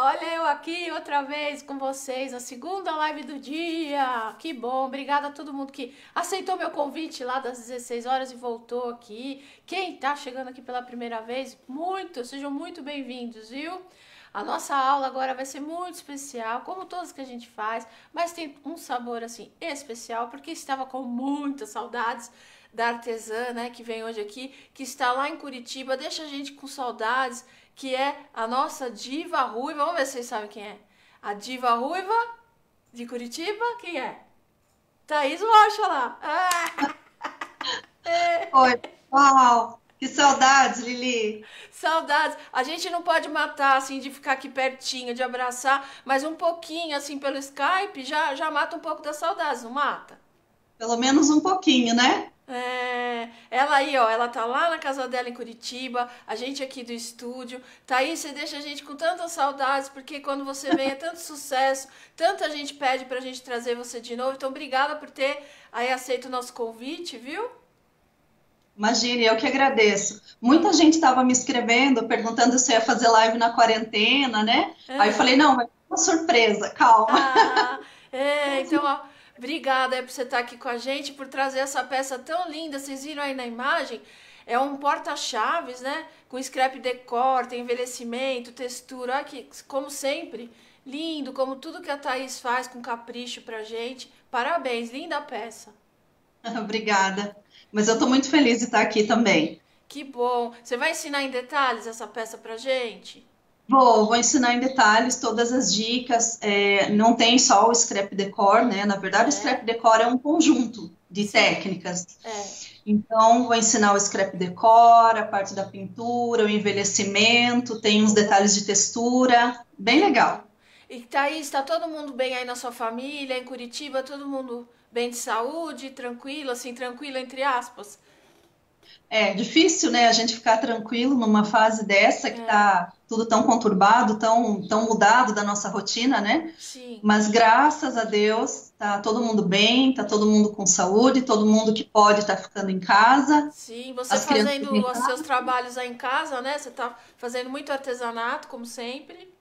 Olha eu aqui outra vez com vocês, a segunda live do dia. Que bom, obrigada a todo mundo que aceitou meu convite lá das 16 horas e voltou aqui. Quem tá chegando aqui pela primeira vez, muito, sejam muito bem-vindos, viu? A nossa aula agora vai ser muito especial, como todas que a gente faz, mas tem um sabor assim especial, porque estava com muitas saudades da artesã, né, que vem hoje aqui, que está lá em Curitiba, deixa a gente com saudades, que é a nossa diva ruiva. Vamos ver se vocês sabem quem é. A diva ruiva de Curitiba, quem é? Thaís Rocha lá. Ah! É. Oi, uau! Que saudades, Lili. Saudades. A gente não pode matar, assim, de ficar aqui pertinho, de abraçar, mas um pouquinho, assim, pelo Skype, já, já mata um pouco das saudades, não mata? Pelo menos um pouquinho, né? É, ela aí, ó, ela tá lá na casa dela em Curitiba, a gente aqui do estúdio. Thaís, você deixa a gente com tantas saudades, porque quando você vem é tanto sucesso, tanta gente pede pra gente trazer você de novo. Então, obrigada por ter aí aceito o nosso convite, viu? Imagine, eu que agradeço. Muita gente estava me escrevendo, perguntando se ia fazer live na quarentena, né? É. Aí eu falei, não, vai ser uma surpresa, calma. Ah, é, então, ó, obrigada por você estar aqui com a gente, por trazer essa peça tão linda. Vocês viram aí na imagem? É um porta-chaves, né? Com scrap decor, tem envelhecimento, textura. Olha que, como sempre, lindo, como tudo que a Thaís faz com capricho pra gente. Parabéns, linda peça. Obrigada. Mas eu estou muito feliz de estar aqui também. Que bom. Você vai ensinar em detalhes essa peça pra gente? Vou, vou ensinar em detalhes todas as dicas. É, não tem só o scrap decor, né? Na verdade, é. o scrap decor é um conjunto de Sim. técnicas. É. Então, vou ensinar o scrap decor, a parte da pintura, o envelhecimento, tem uns detalhes de textura, bem legal. E Thaís, está todo mundo bem aí na sua família, em Curitiba, todo mundo bem de saúde, tranquilo, assim, tranquilo entre aspas? É difícil, né, a gente ficar tranquilo numa fase dessa que é. tá tudo tão conturbado, tão, tão mudado da nossa rotina, né? Sim. Mas graças a Deus, tá todo mundo bem, tá todo mundo com saúde, todo mundo que pode tá ficando em casa. Sim, você fazendo os seus trabalhos aí em casa, né? Você tá fazendo muito artesanato, como sempre.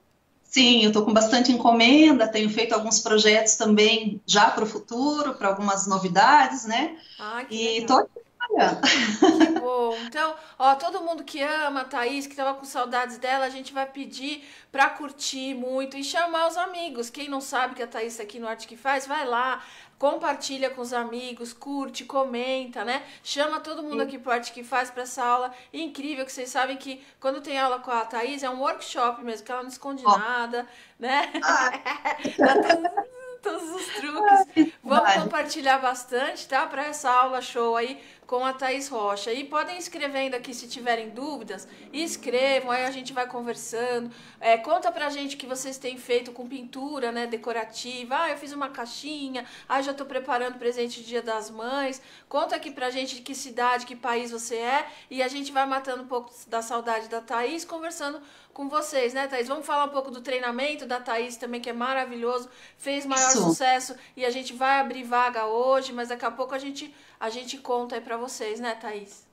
Sim, eu estou com bastante encomenda, tenho feito alguns projetos também já para o futuro, para algumas novidades, né? Ah, que e estou Que bom. Então, ó, todo mundo que ama a Thaís, que estava com saudades dela, a gente vai pedir para curtir muito e chamar os amigos. Quem não sabe que a Thaís está aqui no Arte que Faz, vai lá, compartilha com os amigos, curte, comenta, né? Chama todo mundo aqui pro Arte que Faz para essa aula incrível, que vocês sabem que quando tem aula com a Thaís é um workshop mesmo, que ela não esconde oh. nada, né? Ah. todos os truques. Vamos compartilhar bastante, tá? Para essa aula show aí com a Thaís Rocha. E podem escrevendo aqui se tiverem dúvidas, escrevam, aí a gente vai conversando. É, conta pra gente o que vocês têm feito com pintura, né, decorativa. Ah, eu fiz uma caixinha, ah, já tô preparando presente de Dia das Mães. Conta aqui pra gente de que cidade, que país você é, e a gente vai matando um pouco da saudade da Thaís, conversando com vocês, né, Thaís? Vamos falar um pouco do treinamento da Thaís também, que é maravilhoso, fez maior Isso. sucesso e a gente vai abrir vaga hoje, mas daqui a pouco a gente a gente conta aí para vocês, né, Thaís?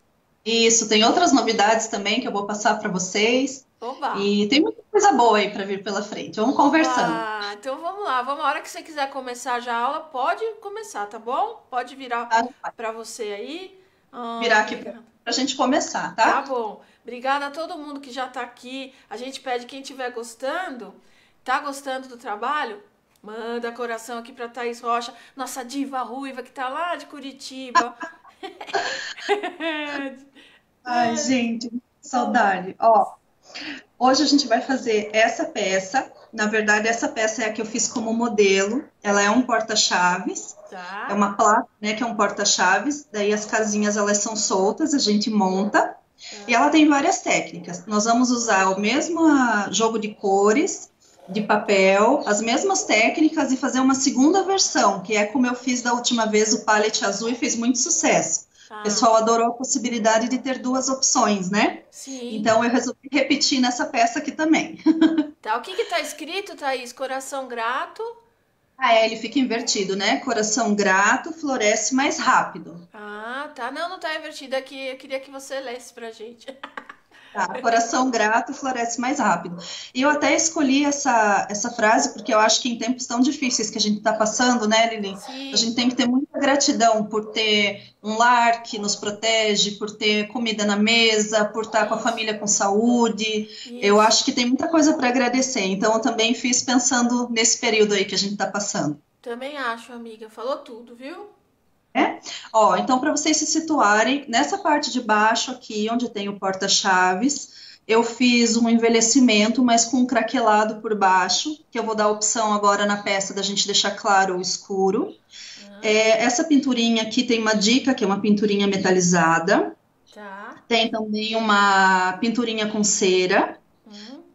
Isso, tem outras novidades também que eu vou passar para vocês. Oba. E tem muita coisa boa aí para vir pela frente. Vamos conversando. Ah, então vamos lá. Vamos, a hora que você quiser começar já a aula, pode começar, tá bom? Pode virar ah, para você aí. Ah, virar aqui para a gente começar, tá? Tá bom. Obrigada a todo mundo que já está aqui. A gente pede quem estiver gostando, tá gostando do trabalho? Manda coração aqui para Thaís Rocha, nossa diva ruiva que tá lá de Curitiba. Ai, gente, saudade. Ó, hoje a gente vai fazer essa peça. Na verdade, essa peça é a que eu fiz como modelo. Ela é um porta-chaves. Tá. É uma placa, né, que é um porta-chaves. Daí as casinhas elas são soltas, a gente monta. Tá. E ela tem várias técnicas. Nós vamos usar o mesmo jogo de cores de papel, as mesmas técnicas e fazer uma segunda versão, que é como eu fiz da última vez o palette azul e fez muito sucesso. Ah. O pessoal adorou a possibilidade de ter duas opções, né? Sim. Então eu resolvi repetir nessa peça aqui também. Tá, o que que tá escrito, Thaís? Coração grato? Ah, é, ele fica invertido, né? Coração grato floresce mais rápido. Ah, tá. Não, não tá invertido aqui. Eu queria que você lesse pra gente. Tá, coração grato floresce mais rápido. E eu até escolhi essa, essa frase porque eu acho que em tempos tão difíceis que a gente está passando, né, Lili? Sim. A gente tem que ter muita gratidão por ter um lar que nos protege, por ter comida na mesa, por estar com a família com saúde. Isso. Eu acho que tem muita coisa para agradecer. Então, eu também fiz pensando nesse período aí que a gente está passando. Também acho, amiga. Falou tudo, viu? É? Ó, então, para vocês se situarem, nessa parte de baixo aqui, onde tem o porta-chaves, eu fiz um envelhecimento, mas com um craquelado por baixo, que eu vou dar a opção agora na peça da gente deixar claro ou escuro. Uhum. É, essa pinturinha aqui tem uma dica, que é uma pinturinha metalizada. Tá. Tem também uma pinturinha com cera.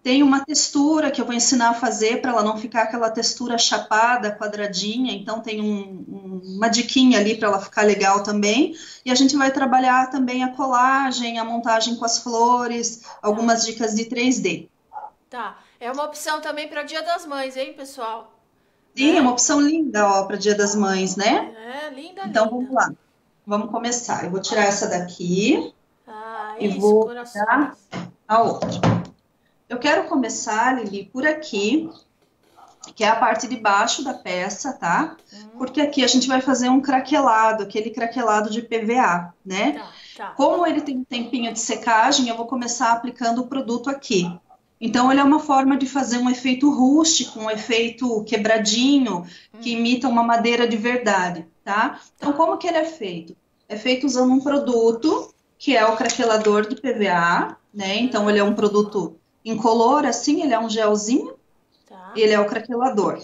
Tem uma textura que eu vou ensinar a fazer para ela não ficar aquela textura chapada, quadradinha. Então tem um, uma diquinha ali para ela ficar legal também. E a gente vai trabalhar também a colagem, a montagem com as flores, algumas dicas de 3D. Tá. É uma opção também para Dia das Mães, hein, pessoal? Sim, é, é uma opção linda, ó, para Dia das Mães, né? É, linda, Então linda. vamos lá. Vamos começar. Eu vou tirar essa daqui. Ah, e isso, vou corações. dar a outra. Eu quero começar, Lili, por aqui, que é a parte de baixo da peça, tá? Uhum. Porque aqui a gente vai fazer um craquelado, aquele craquelado de PVA, né? Tá, tá. Como ele tem um tempinho de secagem, eu vou começar aplicando o produto aqui. Então, ele é uma forma de fazer um efeito rústico, um efeito quebradinho, que uhum. imita uma madeira de verdade, tá? Então, como que ele é feito? É feito usando um produto, que é o craquelador de PVA, né? Então, ele é um produto incolor, assim, ele é um gelzinho. Ele é o craquelador.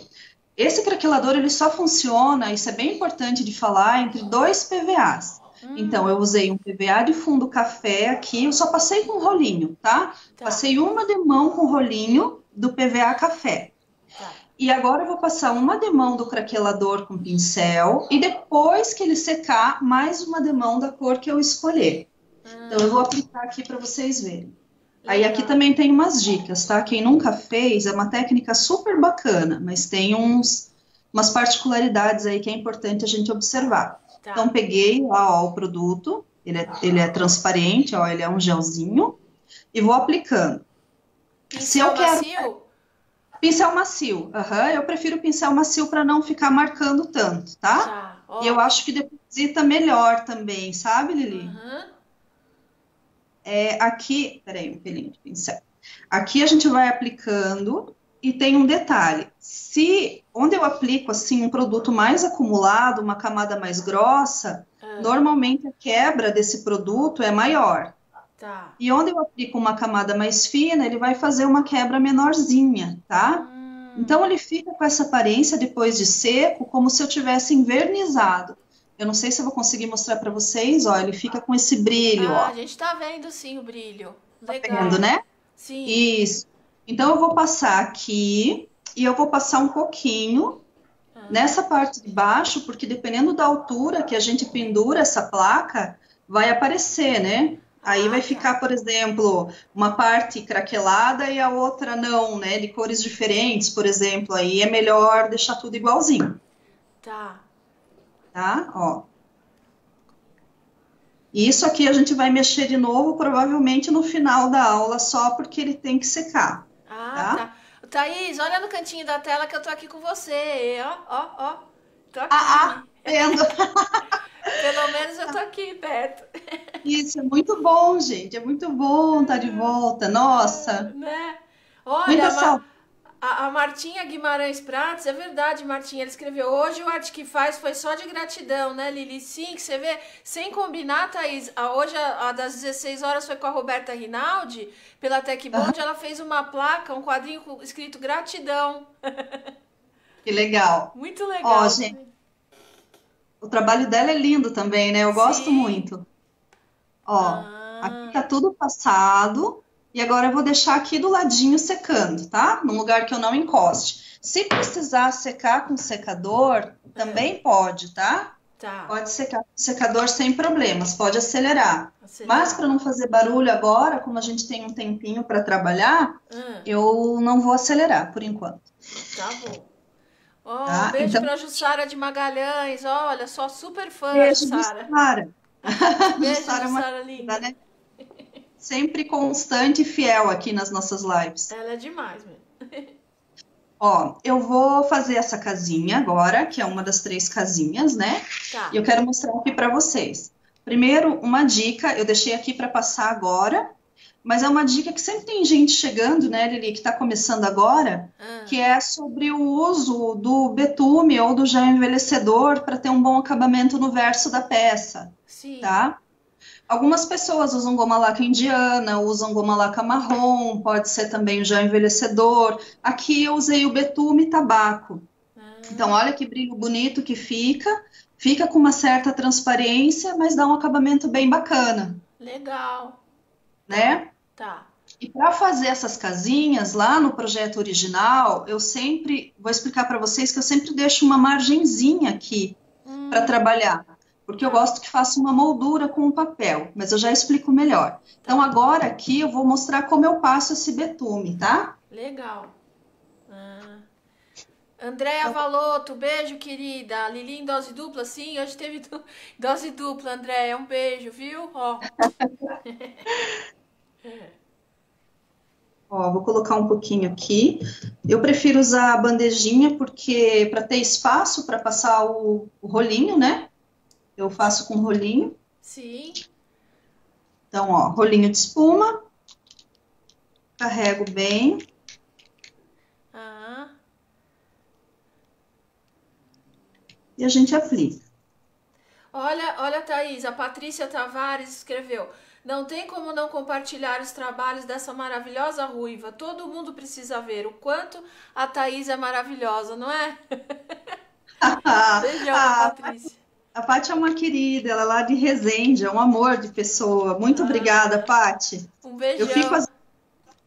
Esse craquelador, ele só funciona, isso é bem importante de falar, entre dois PVAs. Hum. Então, eu usei um PVA de fundo café aqui, eu só passei com rolinho, tá? tá. Passei uma demão com rolinho do PVA café. Tá. E agora eu vou passar uma demão do craquelador com pincel e depois que ele secar, mais uma demão da cor que eu escolher. Hum. Então eu vou aplicar aqui para vocês verem. Aí aqui também tem umas dicas, tá? Quem nunca fez, é uma técnica super bacana, mas tem uns, umas particularidades aí que é importante a gente observar. Tá. Então, peguei ó, ó, o produto, ele é, ele é transparente, ó, ele é um gelzinho, e vou aplicando. Pincel Se eu quero... macio? Pincel macio, uhum, eu prefiro pincel macio para não ficar marcando tanto, tá? tá. E eu acho que deposita melhor também, sabe, Lili? Uhum. É, aqui, peraí, um pelinho de pincel. Aqui a gente vai aplicando e tem um detalhe. Se onde eu aplico assim um produto mais acumulado, uma camada mais grossa, ah. normalmente a quebra desse produto é maior. Tá. E onde eu aplico uma camada mais fina, ele vai fazer uma quebra menorzinha, tá? Hum. Então ele fica com essa aparência depois de seco, como se eu tivesse envernizado. Eu não sei se eu vou conseguir mostrar para vocês, ó, ele fica com esse brilho, ah, ó. a gente tá vendo sim o brilho. Tá Legal. vendo, né? Sim. Isso. Então eu vou passar aqui e eu vou passar um pouquinho ah. nessa parte de baixo, porque dependendo da altura que a gente pendura essa placa, vai aparecer, né? Aí vai ah, tá. ficar, por exemplo, uma parte craquelada e a outra não, né? De cores diferentes, por exemplo. Aí é melhor deixar tudo igualzinho. Tá tá? Ó. Isso aqui a gente vai mexer de novo, provavelmente no final da aula, só porque ele tem que secar. Ah, tá? tá. Thaís, olha no cantinho da tela que eu tô aqui com você. Ó, ó, ó. Tô aqui. Ah, ah vendo. Pelo menos eu tô aqui perto. Isso, é muito bom, gente. É muito bom estar tá de volta. Nossa. Né? Olha, Muita saudade. A, a, Martinha Guimarães Prates, é verdade, Martinha, ela escreveu, hoje o Arte que faz foi só de gratidão, né, Lili? Sim, que você vê, sem combinar, Thaís, a, hoje a, a, das 16 horas foi com a Roberta Rinaldi, pela TecBond, ela fez uma placa, um quadrinho escrito gratidão. Que legal. Muito legal. Ó, gente, o trabalho dela é lindo também, né? Eu gosto Sim. muito. Ó, ah. aqui tá tudo passado, e agora eu vou deixar aqui do ladinho secando, tá? Num lugar que eu não encoste. Se precisar secar com secador, também pode, tá? Tá. Pode secar com secador sem problemas, pode acelerar. acelerar. Mas para não fazer barulho agora, como a gente tem um tempinho para trabalhar, hum. eu não vou acelerar por enquanto. Tá bom. Oh, tá? Um beijo então... para Jussara de Magalhães. Olha, sou super fã beijo, da Jussara. Beijo, Jussara, Jussara, é linda. Né? Sempre constante e fiel aqui nas nossas lives. Ela é demais, mesmo. Ó, eu vou fazer essa casinha agora, que é uma das três casinhas, né? Tá. E eu quero mostrar aqui para vocês. Primeiro, uma dica, eu deixei aqui para passar agora, mas é uma dica que sempre tem gente chegando, né, Lili, que está começando agora, Ah, que é sobre o uso do betume ou do gel envelhecedor para ter um bom acabamento no verso da peça, sim. tá? Algumas pessoas usam goma laca indiana, usam goma laca marrom, pode ser também gel envelhecedor. Aqui eu usei o betume tabaco. Ah, Então, olha que brilho bonito que fica. Fica com uma certa transparência, mas dá um acabamento bem bacana, legal. né? Tá. E para fazer essas casinhas lá no projeto original, eu sempre vou explicar para vocês que eu sempre deixo uma margenzinha aqui Hum, para trabalhar, porque eu gosto que faça uma moldura com o papel, mas eu já explico melhor. Então, agora aqui eu vou mostrar como eu passo esse betume, tá? legal. Ah. Andréia Valoto, beijo, querida. Lili em dose dupla, sim, hoje teve du- dose dupla, Andréia. Um beijo, viu? Ó, Ó, vou colocar um pouquinho aqui. Eu prefiro usar a bandejinha porque para ter espaço para passar o, o rolinho, né? Eu faço com rolinho. sim. Então, ó, rolinho de espuma. Carrego bem. Ah, E a gente aplica. olha, olha, Thaís, a Patrícia Tavares escreveu. Não tem como não compartilhar os trabalhos dessa maravilhosa ruiva. Todo mundo precisa ver o quanto a Thaís é maravilhosa, não é? Beijão, Ah, Patrícia. A Paty é uma querida, ela é lá de Resende, é um amor de pessoa. Muito Ah. obrigada, Paty. Um beijão. Eu fico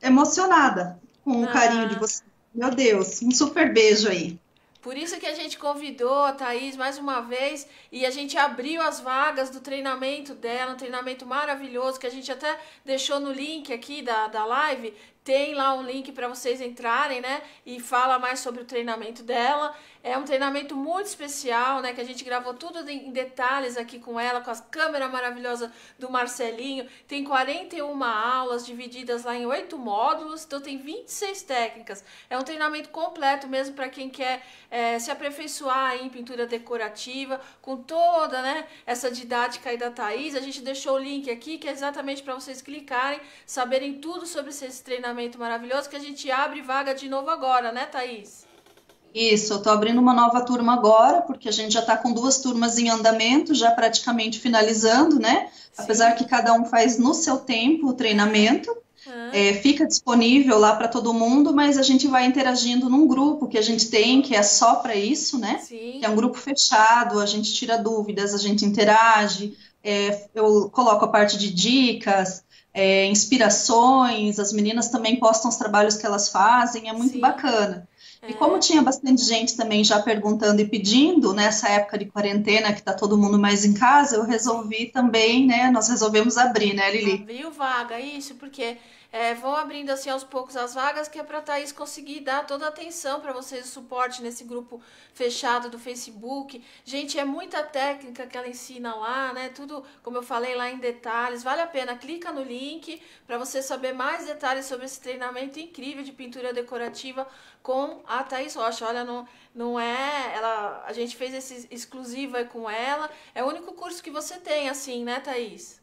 emocionada com o Ah. carinho de você. Meu Deus, um super beijo aí. Por isso que a gente convidou a Thaís mais uma vez e a gente abriu as vagas do treinamento dela, um treinamento maravilhoso que a gente até deixou no link aqui da, da live. Tem lá um link para vocês entrarem, né? E fala mais sobre o treinamento dela. É um treinamento muito especial, né? Que a gente gravou tudo em detalhes aqui com ela, com as câmeras maravilhosas do Marcelinho. Tem 41 aulas divididas lá em oito módulos, então tem 26 técnicas. É um treinamento completo mesmo para quem quer eh, se aperfeiçoar em pintura decorativa, com toda né, essa didática aí da Thaís. A gente deixou o link aqui, que é exatamente para vocês clicarem, saberem tudo sobre esse treinamento maravilhoso, que a gente abre vaga de novo agora, né, Thaís? Isso, eu tô abrindo uma nova turma agora, porque a gente já tá com duas turmas em andamento, já praticamente finalizando, né? Apesar que cada um faz no seu tempo o treinamento. Ah, É, fica disponível lá para todo mundo, mas a gente vai interagindo num grupo que a gente tem, que é só para isso, né? sim. Que é um grupo fechado, a gente tira dúvidas, a gente interage, é, eu coloco a parte de dicas, é, inspirações, as meninas também postam os trabalhos que elas fazem, é muito Sim. bacana. E É. como tinha bastante gente também já perguntando e pedindo, nessa época de quarentena, que tá todo mundo mais em casa, eu resolvi também, né? Nós resolvemos abrir, né, Lili? Abriu vaga, isso, porque é, vão abrindo assim aos poucos as vagas, que é para Thaís conseguir dar toda a atenção para vocês, o suporte nesse grupo fechado do Facebook. Gente, é muita técnica que ela ensina lá, né? Tudo, como eu falei lá em detalhes. Vale a pena, clica no link para você saber mais detalhes sobre esse treinamento incrível de pintura decorativa com a Thaís Rocha. Olha, não, não é. Ela, a gente fez esse exclusivo com ela. É o único curso que você tem, assim, né, Thaís?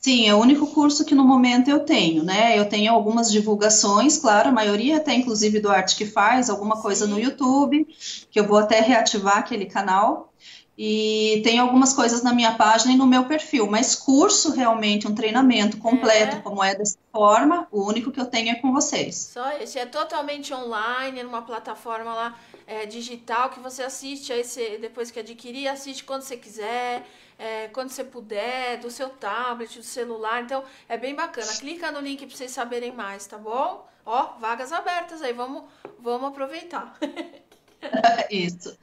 Sim, é o único curso que no momento eu tenho, né? Eu tenho algumas divulgações, claro, a maioria até inclusive do Arte que Faz, alguma coisa no. YouTube, que eu vou até reativar aquele canal. E tem algumas coisas na minha página e no meu perfil, mas curso realmente, um treinamento completo, É. como é dessa forma, o único que eu tenho é com vocês. Só esse é totalmente online, numa plataforma lá é, digital que você assiste aí você, depois que adquirir, assiste quando você quiser, é, quando você puder, do seu tablet, do celular. Então é bem bacana. Clica no link para vocês saberem mais, tá bom? Ó, vagas abertas aí, vamos, vamos aproveitar. Isso.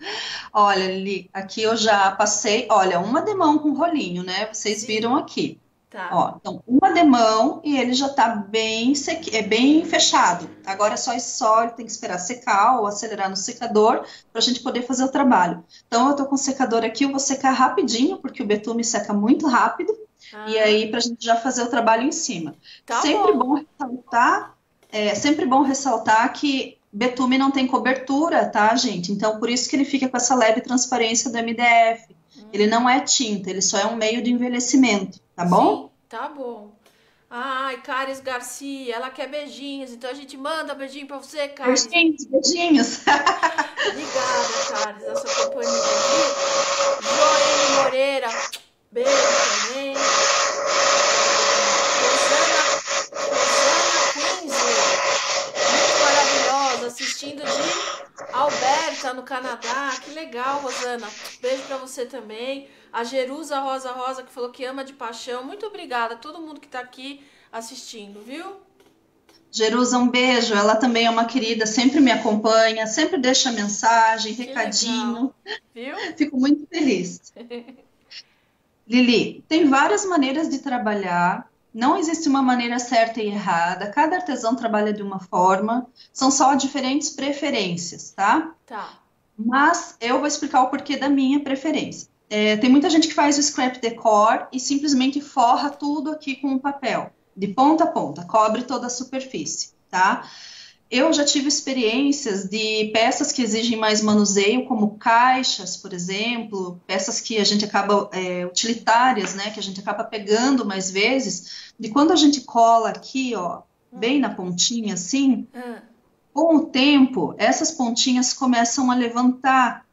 Olha, Lili, aqui eu já passei, olha, uma demão com rolinho, né? Vocês Sim. viram aqui. Tá. Ó, então, uma demão e ele já tá bem, seque, é bem fechado. Agora é só ele tem que esperar secar ou acelerar no secador para a gente poder fazer o trabalho. Então, eu tô com o secador aqui, eu vou secar rapidinho, porque o betume seca muito rápido. Ah. E aí, para a gente já fazer o trabalho em cima. Tá sempre bom. bom ressaltar, é sempre bom ressaltar que betume não tem cobertura, tá, gente? Então, por isso que ele fica com essa leve transparência do MDF. Ele não é tinta, ele só é um meio de envelhecimento, tá bom? Sim, tá bom. Ai, Caris Garcia, ela quer beijinhos, então a gente manda beijinho pra você, Caris. Beijinhos, beijinhos. Obrigada, Caris, a sua companhia aqui. Joane Moreira, beijo também. Rosana, Rosana Quinsley, muito maravilhosa, assistindo de Alberta, no Canadá. Que legal, Rosana. Beijo pra você também. A Jerusa Rosa Rosa, que falou que ama de paixão. Muito obrigada a todo mundo que está aqui assistindo, viu? Jerusa, um beijo. Ela também é uma querida, sempre me acompanha, sempre deixa mensagem, que recadinho. Viu? Fico muito feliz. Lili, tem várias maneiras de trabalhar. Não existe uma maneira certa e errada. Cada artesão trabalha de uma forma. São só diferentes preferências, tá? Tá. Mas eu vou explicar o porquê da minha preferência. É, tem muita gente que faz o scrap decor e simplesmente forra tudo aqui com o papel, de ponta a ponta, cobre toda a superfície, tá? Eu já tive experiências de peças que exigem mais manuseio, como caixas, por exemplo, peças que a gente acaba, é, utilitárias, né, que a gente acaba pegando mais vezes, de quando a gente cola aqui, ó, bem na pontinha, assim, hum. com o tempo, essas pontinhas começam a levantar,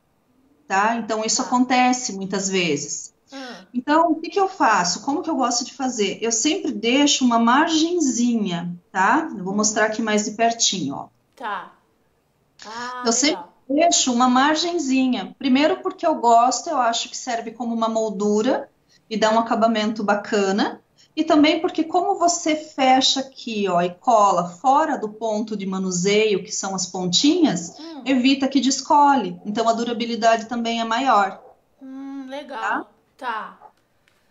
tá? Então isso acontece muitas vezes. Então, o que, que eu faço? Como que eu gosto de fazer? Eu sempre deixo uma margenzinha, tá? Eu vou mostrar aqui mais de pertinho, ó. Tá. Ah, eu sempre deixo uma margenzinha. Primeiro porque eu gosto, eu acho que serve como uma moldura e dá um acabamento bacana. E também porque como você fecha aqui, ó, e cola fora do ponto de manuseio, que são as pontinhas, hum. evita que descole. Então a durabilidade também é maior. Hum, legal. Tá. Tá.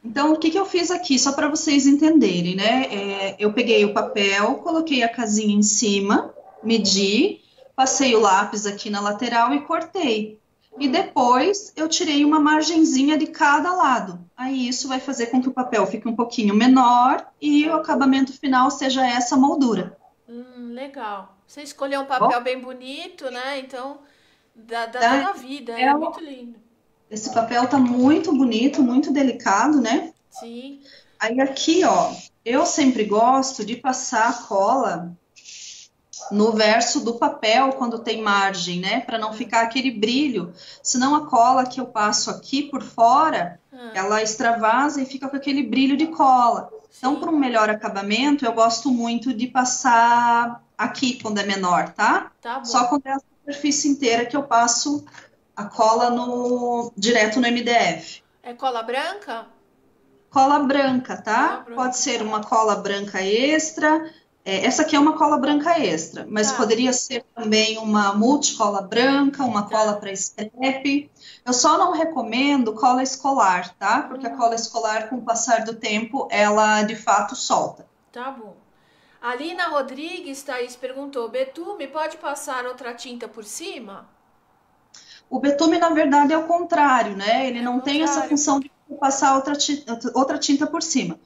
Então, o que, que eu fiz aqui, só para vocês entenderem, né? É, eu peguei o papel, coloquei a casinha em cima, medi, passei o lápis aqui na lateral e cortei e depois eu tirei uma margenzinha de cada lado. Aí isso vai fazer com que o papel fique um pouquinho menor e o acabamento final seja essa moldura. Hum, legal. Você escolheu um papel bem bonito, né? Então dá, dá tá. toda a vida, é, é muito lindo. Esse papel tá muito bonito, muito delicado, né? Sim. Aí aqui, ó, eu sempre gosto de passar cola no verso do papel quando tem margem, né? Para não ficar aquele brilho. Senão a cola que eu passo aqui por fora, ah. ela extravasa e fica com aquele brilho de cola. Então, Sim. Então, para um melhor acabamento, eu gosto muito de passar aqui quando é menor, tá? tá Só quando é a superfície inteira que eu passo a cola no direto no MDF. É cola branca? Cola branca, tá? Cola branca. Pode ser uma cola branca extra, é, essa aqui é uma cola branca extra, mas tá. poderia ser também uma multicola branca, uma tá. cola para scrap. Eu só não recomendo cola escolar, tá? Porque a cola escolar, com o passar do tempo, ela de fato solta. Tá bom. A Lina Rodrigues, Thaís, perguntou: betume pode passar outra tinta por cima? O betume, na verdade, é o contrário, né? Ele é não tem essa função de passar outra tinta, outra tinta por cima.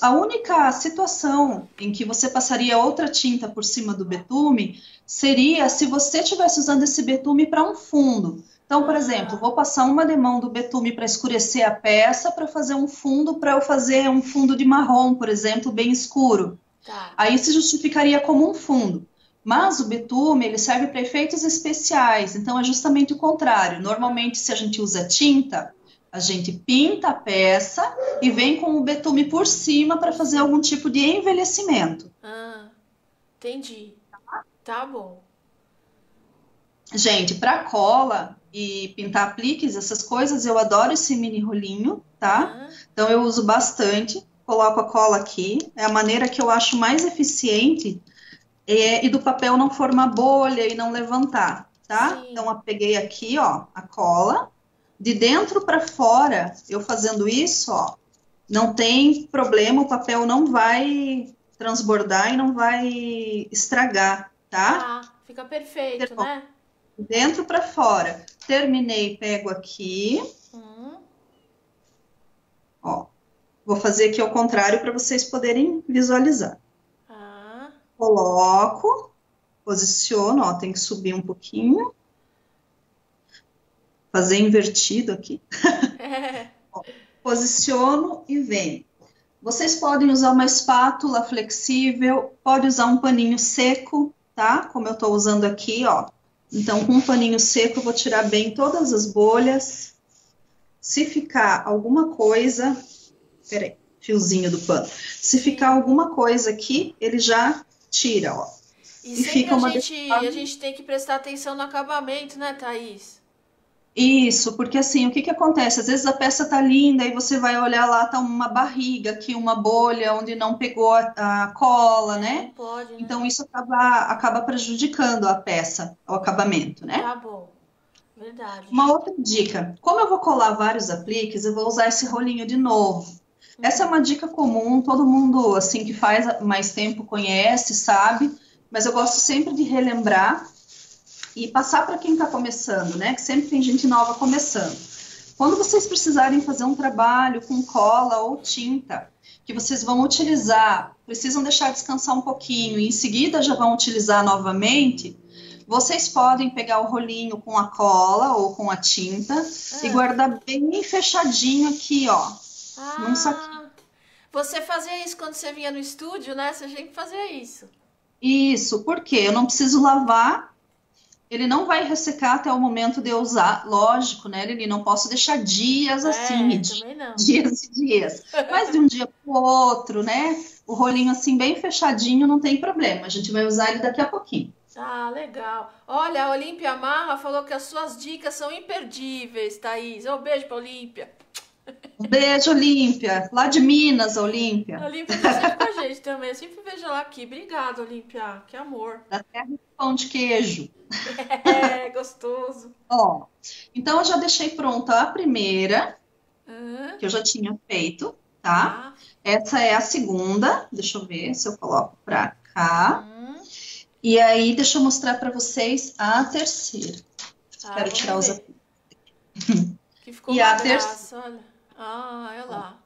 A única situação em que você passaria outra tinta por cima do betume seria se você estivesse usando esse betume para um fundo. Então, por exemplo, vou passar uma demão do betume para escurecer a peça para fazer um fundo, para eu fazer um fundo de marrom, por exemplo, bem escuro. Tá. Aí se justificaria como um fundo. Mas o betume, ele serve para efeitos especiais, então é justamente o contrário. Normalmente, se a gente usa tinta, a gente pinta a peça e vem com o betume por cima para fazer algum tipo de envelhecimento. Ah, entendi. Tá bom. Gente, para cola e pintar apliques, essas coisas, eu adoro esse mini rolinho, tá? Então eu uso bastante. Coloco a cola aqui. É a maneira que eu acho mais eficiente é, e do papel não formar bolha e não levantar, tá? Sim. Então eu peguei aqui, ó, a cola de dentro para fora, eu fazendo isso, ó, não tem problema, o papel não vai transbordar e não vai estragar, tá? Ah, fica perfeito, então, né? Dentro para fora. Terminei, pego aqui. Hum. Ó. Vou fazer aqui ao contrário para vocês poderem visualizar. Coloco, posiciono, ó, tem que subir um pouquinho. Fazer invertido aqui. é. Posiciono e venho. Vocês podem usar uma espátula flexível, pode usar um paninho seco, tá? Como eu estou usando aqui, ó. Então, com um paninho seco, eu vou tirar bem todas as bolhas. Se ficar alguma coisa, peraí, fiozinho do pano. Se ficar alguma coisa aqui, ele já tira, ó. E, E fica a uma gente, delicada- a gente tem que prestar atenção no acabamento, né, Thaís? Isso, porque assim, o que que acontece? Às vezes a peça tá linda e você vai olhar lá, tá uma barriga aqui, uma bolha onde não pegou a, a cola, né? Não pode, né? Então isso acaba, acaba prejudicando a peça, o acabamento, né? Tá bom. Verdade. Uma outra dica, como eu vou colar vários apliques, eu vou usar esse rolinho de novo. Essa é uma dica comum, todo mundo assim que faz mais tempo conhece, sabe, mas eu gosto sempre de relembrar e passar para quem está começando, né? Que sempre tem gente nova começando. Quando vocês precisarem fazer um trabalho com cola ou tinta, que vocês vão utilizar, precisam deixar descansar um pouquinho e em seguida já vão utilizar novamente, vocês podem pegar o rolinho com a cola ou com a tinta e Ah. guardar bem fechadinho aqui, ó. Num Ah, saquinho. Você fazia isso quando você vinha no estúdio, né? Você sempre fazia isso. Isso, porque eu não preciso lavar, ele não vai ressecar até o momento de eu usar, lógico, né, Lili? Não posso deixar dias assim, é, di- também não. dias e dias. Mas de um dia para o outro, né? O rolinho assim bem fechadinho não tem problema. A gente vai usar ele daqui a pouquinho. Ah, legal. Olha, a Olímpia Marra falou que as suas dicas são imperdíveis, Thaís. Um beijo pra Olímpia. Um beijo, Olímpia. Lá de Minas, Olímpia. Olímpia tá sempre com a gente também. Eu sempre vejo ela aqui. Obrigada, Olímpia. Que amor. Da terra do pão de queijo. É, gostoso. Ó, então eu já deixei pronta a primeira, Hã? que eu já tinha feito, tá? Tá. Essa é a segunda. Deixa eu ver se eu coloco pra cá. Hum, E aí, deixa eu mostrar pra vocês a terceira. tá, Quero tirar os ver. Que ficou E a graça, olha. Ah, olha lá.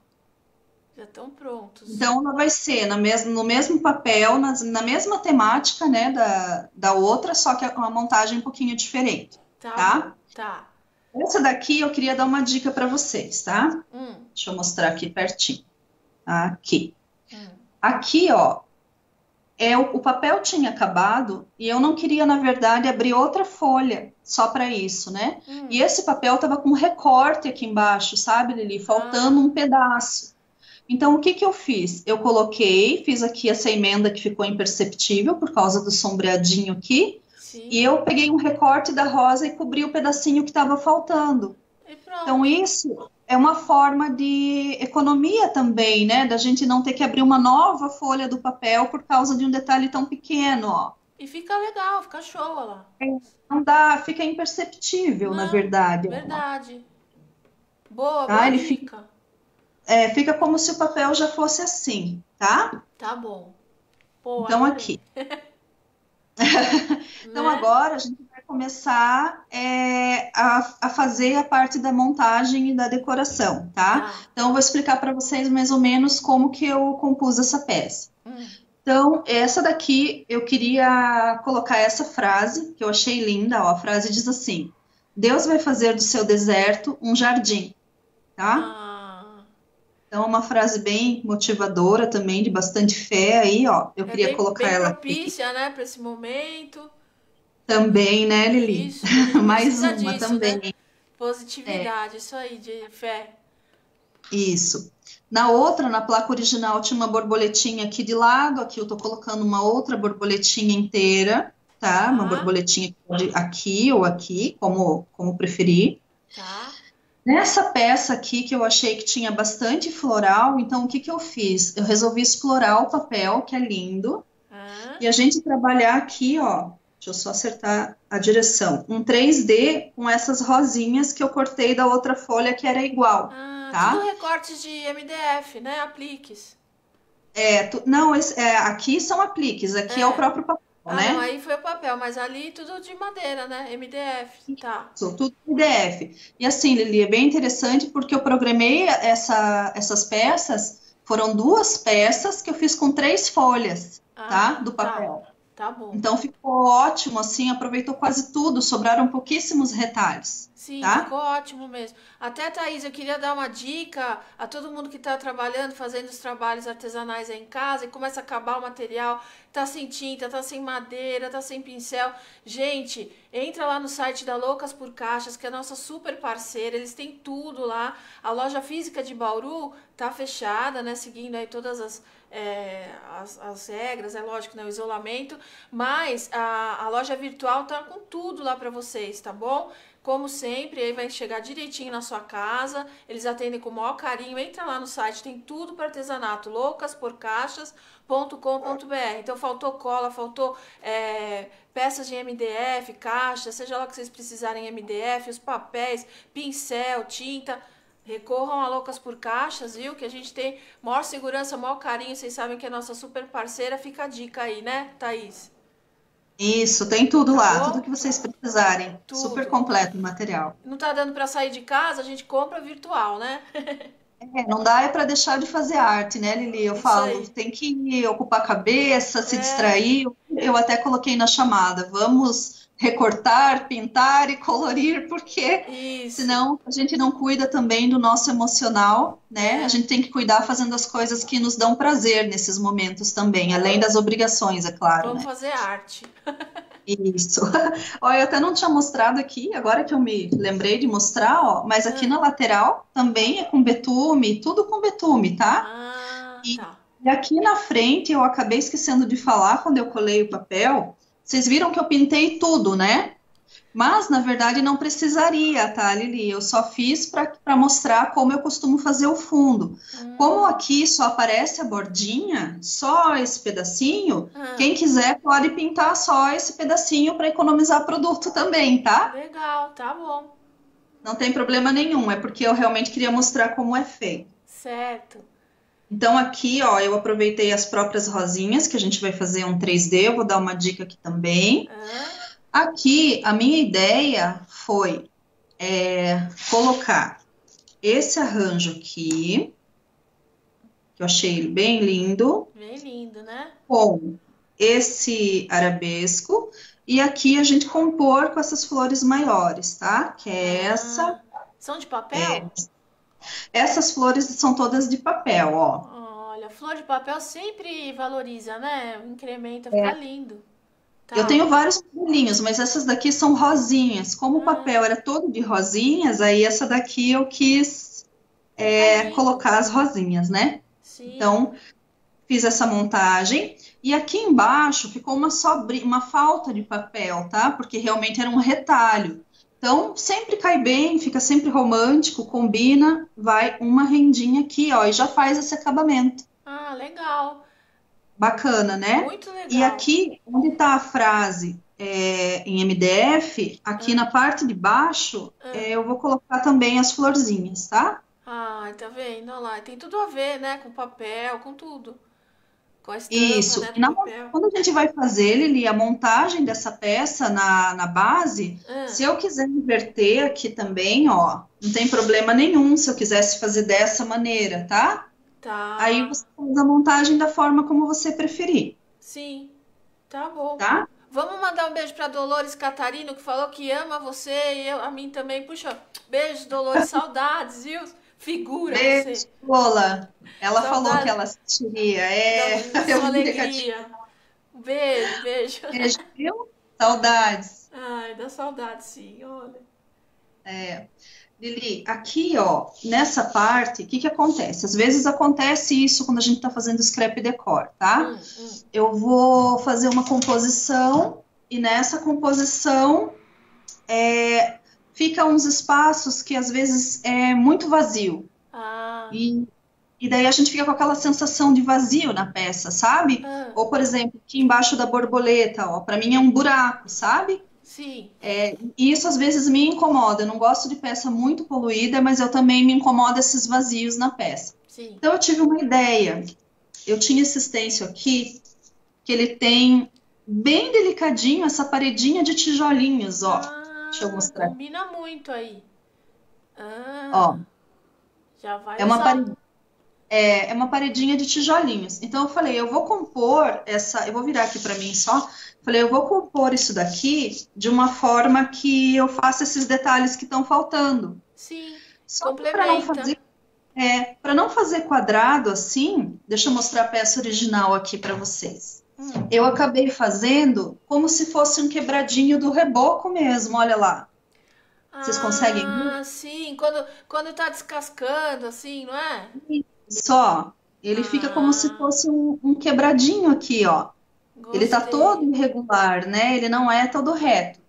Já estão prontos. Então, ela vai ser na mes no mesmo papel, nas- na mesma temática, né, da, da outra, só que com uma montagem um pouquinho diferente, Tá. tá? Tá. Essa daqui eu queria dar uma dica pra vocês, tá? Hum, Deixa eu mostrar aqui pertinho. Aqui. hum. Aqui, ó, é o, o papel tinha acabado e eu não queria, na verdade, abrir outra folha só para isso, né? Hum. E esse papel tava com recorte aqui embaixo, sabe, Lili? Faltando um pedaço. Então, o que que eu fiz? Eu coloquei, fiz aqui essa emenda que ficou imperceptível por causa do sombreadinho aqui, Sim. e eu peguei um recorte da rosa e cobri o pedacinho que estava faltando. E pronto. Então, isso é uma forma de economia também, né? Da gente não ter que abrir uma nova folha do papel por causa de um detalhe tão pequeno, ó. E fica legal, fica show, lá. Não dá, fica imperceptível, na Não, verdade. ó. Verdade. Boa, Ah, boa ele dica. É, fica como se o papel já fosse assim, tá? Tá bom. Pô, Então, aqui. Então, Né? agora a gente começar é, a, a fazer a parte da montagem e da decoração, tá? Tá. Então, eu vou explicar para vocês mais ou menos como que eu compus essa peça. Hum, Então, essa daqui, eu queria colocar essa frase, que eu achei linda, ó. A frase diz assim: Deus vai fazer do seu deserto um jardim, tá? Ah, Então, é uma frase bem motivadora também, de bastante fé aí, ó. Eu é queria bem, colocar bem ela aqui propícia, né, para esse momento. Também, né, Lili? Isso, Mais uma disso, também. né? Positividade, isso aí, de fé. Isso. Na outra, na placa original, tinha uma borboletinha aqui de lado. Aqui eu tô colocando uma outra borboletinha inteira, tá? Uma borboletinha aqui ou aqui, como, como preferir. Tá? Nessa peça aqui, que eu achei que tinha bastante floral, então o que que eu fiz? Eu resolvi explorar o papel, que é lindo, e a gente trabalhar aqui, ó. Deixa eu só acertar a direção. Um 3D com essas rosinhas que eu cortei da outra folha que era igual. Ah, Tá. tudo recortes de MDF, né? Apliques. É, tu- não, esse- é, aqui são apliques, aqui é. É. o próprio papel. ah, né? Não, aí foi o papel, mas ali tudo de madeira, né? MDF, tá. Isso, tudo MDF. E assim, Lili, é bem interessante porque eu programei essa, essas peças, foram duas peças que eu fiz com três folhas, Ah, tá? Do tá. papel. Tá bom. Então ficou ótimo, assim, aproveitou quase tudo, sobraram pouquíssimos retalhos. Sim, tá? ficou ótimo mesmo. Até, Thaís, eu queria dar uma dica a todo mundo que está trabalhando, fazendo os trabalhos artesanais aí em casa e começa a acabar o material, tá sem tinta, tá sem madeira, tá sem pincel. Gente, entra lá no site da Loucas por Caixas, que é a nossa super parceira, eles têm tudo lá. A loja física de Bauru tá fechada, né? Seguindo aí todas as, é, as, as regras, é lógico, né? O isolamento, mas a, a loja virtual tá com tudo lá para vocês, tá bom? Como sempre, aí vai chegar direitinho na sua casa. Eles atendem com o maior carinho. Entra lá no site, tem tudo para artesanato, loucasporcaixas.com.br. Então faltou cola, faltou é, peças de MDF, caixa, seja lá o que vocês precisarem MDF, os papéis, pincel, tinta. Recorram a Loucas por Caixas, viu? Que a gente tem maior segurança, maior carinho. Vocês sabem que é nossa super parceira. Fica a dica aí, né, Thaís? Isso, tem tudo Tá lá, bom? tudo que vocês precisarem. Tudo. Super completo o material. Não tá dando para sair de casa, a gente compra virtual, né? É, não dá é para deixar de fazer arte, né, Lili? Eu Isso falo, aí. tem que ocupar a cabeça, se É. distrair. Eu até coloquei na chamada, vamos recortar, pintar e colorir, porque Isso. senão a gente não cuida também do nosso emocional, né? A gente tem que cuidar fazendo as coisas que nos dão prazer nesses momentos também, além das obrigações, é claro, Vamos né? fazer arte. Isso. Ó, eu até não tinha mostrado aqui, agora que eu me lembrei de mostrar, ó, mas aqui Ah. na lateral também é com betume, tudo com betume, tá? Ah, E- tá. E aqui na frente eu acabei esquecendo de falar quando eu colei o papel. Vocês viram que eu pintei tudo, né? Mas na verdade não precisaria, tá, Lili? Eu só fiz para mostrar como eu costumo fazer o fundo. Hum, Como aqui só aparece a bordinha, só esse pedacinho, ah, quem quiser pode pintar só esse pedacinho para economizar produto também, tá? Legal, tá bom. Não tem problema nenhum, é porque eu realmente queria mostrar como é feito. Certo. Então aqui, ó, eu aproveitei as próprias rosinhas, que a gente vai fazer um 3D, eu vou dar uma dica aqui também. Ah, Aqui, a minha ideia foi é, colocar esse arranjo aqui, que eu achei ele bem lindo, bem lindo, né? com esse arabesco, e aqui a gente compor com essas flores maiores, tá? Que é essa, Ah, são de papel? é, essas flores são todas de papel, ó. Olha, flor de papel sempre valoriza, né? Incrementa, fica lindo. Tá. Eu tenho vários modelinhos, mas essas daqui são rosinhas. Como o Ah. papel era todo de rosinhas, aí essa daqui eu quis é, colocar as rosinhas, né? Sim. Então, fiz essa montagem. E aqui embaixo ficou uma sobri... uma falta de papel, tá? Porque realmente era um retalho. Então, sempre cai bem, fica sempre romântico, combina, vai uma rendinha aqui, ó, e já faz esse acabamento. Ah, legal. Bacana, né? Muito legal. E aqui, onde está a frase é, em MDF, aqui na parte de baixo, Ah. é, eu vou colocar também as florzinhas, tá? Ai, tá vendo? Olha lá, tem tudo a ver, né? Com papel, com tudo. Isso. né? Na. Quando a gente vai fazer, Lili, a montagem dessa peça na, na base, Ah, se eu quiser inverter aqui também, ó, não tem problema nenhum se eu quisesse fazer dessa maneira, tá? tá. Aí você faz a montagem da forma como você preferir, Sim, tá bom. tá? Vamos mandar um beijo pra Dolores Catarino, que falou que ama você e eu, a mim também. Puxa, beijo, Dolores, saudades, viu? Figura Beijo, você. Lola. Ela Saudade. falou que ela assistiria. É, vi negativo. alegria. Um beijo, beijo. Beijo, viu? Saudades. Ai, dá saudade, sim, olha. É. Lili, aqui, ó, nessa parte, o que que acontece? Às vezes acontece isso quando a gente tá fazendo scrap decor, tá? Hum, hum. Eu vou fazer uma composição e nessa composição é, fica uns espaços que às vezes é muito vazio. Ah, E, e daí a gente fica com aquela sensação de vazio na peça, sabe? ah, Ou, por exemplo, aqui embaixo da borboleta, ó, para mim é um buraco, sabe? sim. É, e isso às vezes me incomoda. Eu não gosto de peça muito poluída, mas eu também me incomoda esses vazios na peça. Sim. Então eu tive uma ideia. Eu tinha esse stencil aqui, que ele tem bem delicadinho essa paredinha de tijolinhos, ó. Ah, Deixa eu mostrar. combina muito aí. Ah, Ó, já vai é uma parede, é, é uma paredinha de tijolinhos. Então eu falei, eu vou compor essa, eu vou virar aqui para mim só. Falei, eu vou compor isso daqui de uma forma que eu faça esses detalhes que estão faltando. Sim, Só para não fazer, é, para não fazer quadrado assim, deixa eu mostrar a peça original aqui para vocês. Hum. Eu acabei fazendo como se fosse um quebradinho do reboco mesmo, olha lá. Vocês conseguem ver? Ah, sim, quando, quando tá descascando, assim, não é? Só, ele fica como se Ah. fosse um, um quebradinho aqui, ó. Ele tá Gostei. todo irregular, né? Ele não é todo reto.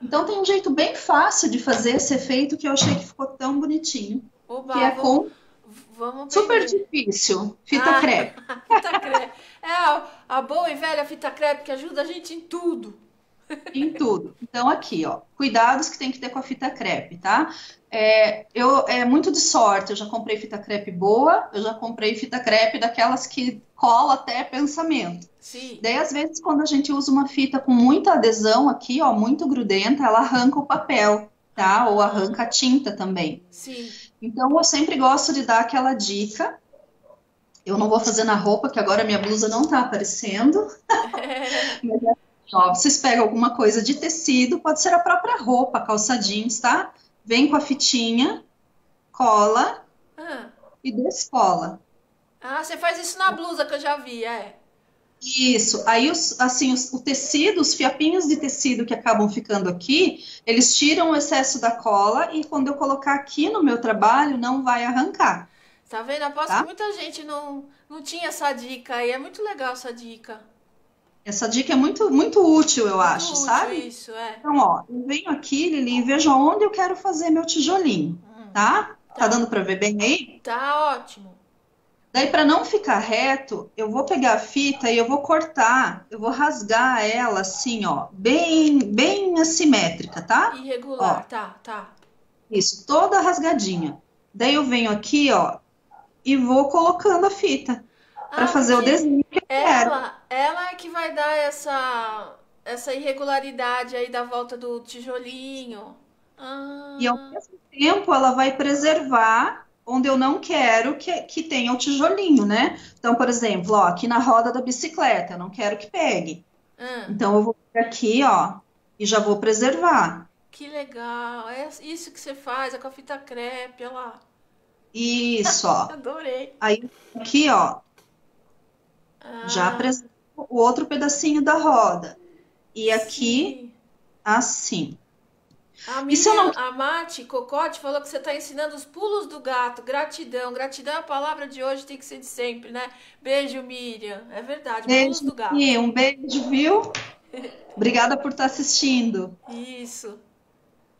Então tem um jeito bem fácil de fazer esse efeito que eu achei que ficou tão bonitinho, Oba, que é vamos, com vamos super difícil, fita Ah, crepe. fita crepe. É a, a boa e velha fita crepe que ajuda a gente em tudo. Em tudo. Então, aqui, ó, cuidados que tem que ter com a fita crepe, tá? É, eu, é muito de sorte. Eu já comprei fita crepe boa, eu já comprei fita crepe daquelas que cola até pensamento. Sim. Daí, às vezes, quando a gente usa uma fita com muita adesão aqui, ó, muito grudenta, ela arranca o papel, tá? Ou arranca a tinta também. Sim. Então, eu sempre gosto de dar aquela dica. Eu não vou fazer na roupa, que agora minha blusa não tá aparecendo. Mas é ó, vocês pegam alguma coisa de tecido, pode ser a própria roupa, calça jeans, tá? Vem com a fitinha, cola Ah, e descola. Ah, você faz isso na blusa que eu já vi, é. Isso. Aí, os, assim, os- o tecido, os fiapinhos de tecido que acabam ficando aqui, eles tiram o excesso da cola e quando eu colocar aqui no meu trabalho, não vai arrancar. Tá vendo? Aposto Tá? que muita gente não, não tinha essa dica aí. É muito legal essa dica. Essa dica é muito, muito útil, eu acho, Útil sabe? Isso, é. Então, ó, eu venho aqui, Lili, e vejo aonde eu quero fazer meu tijolinho, Hum, tá? Tá Tá. dando pra ver bem aí? Tá ótimo. Daí, para não ficar reto, eu vou pegar a fita e eu vou cortar, eu vou rasgar ela assim, ó, bem, bem assimétrica, tá? Irregular, tá, tá. Isso, toda rasgadinha. Daí eu venho aqui, ó, e vou colocando a fita para Ah, fazer o desenho que eu quero. Ela, ela é que vai dar essa, essa irregularidade aí da volta do tijolinho. Ah, E ao mesmo tempo ela vai preservar onde eu não quero que, que tenha o tijolinho, né? Então, por exemplo, ó, aqui na roda da bicicleta, eu não quero que pegue. ah, Então eu vou aqui, ó, e já vou preservar. que legal. É isso que você faz, é com a fita crepe, olha lá. Isso, ó. Adorei. Aí aqui, ó, já Ah, preservo o outro pedacinho da roda. E aqui, sim. assim. A eu não- a Mati Cocote falou que você está ensinando os pulos do gato. Gratidão. Gratidão é a palavra de hoje, tem que ser de sempre, né? Beijo, Miriam. É verdade, pulos Beijo, do gato. Um beijo, viu? Obrigada por estar assistindo. Isso.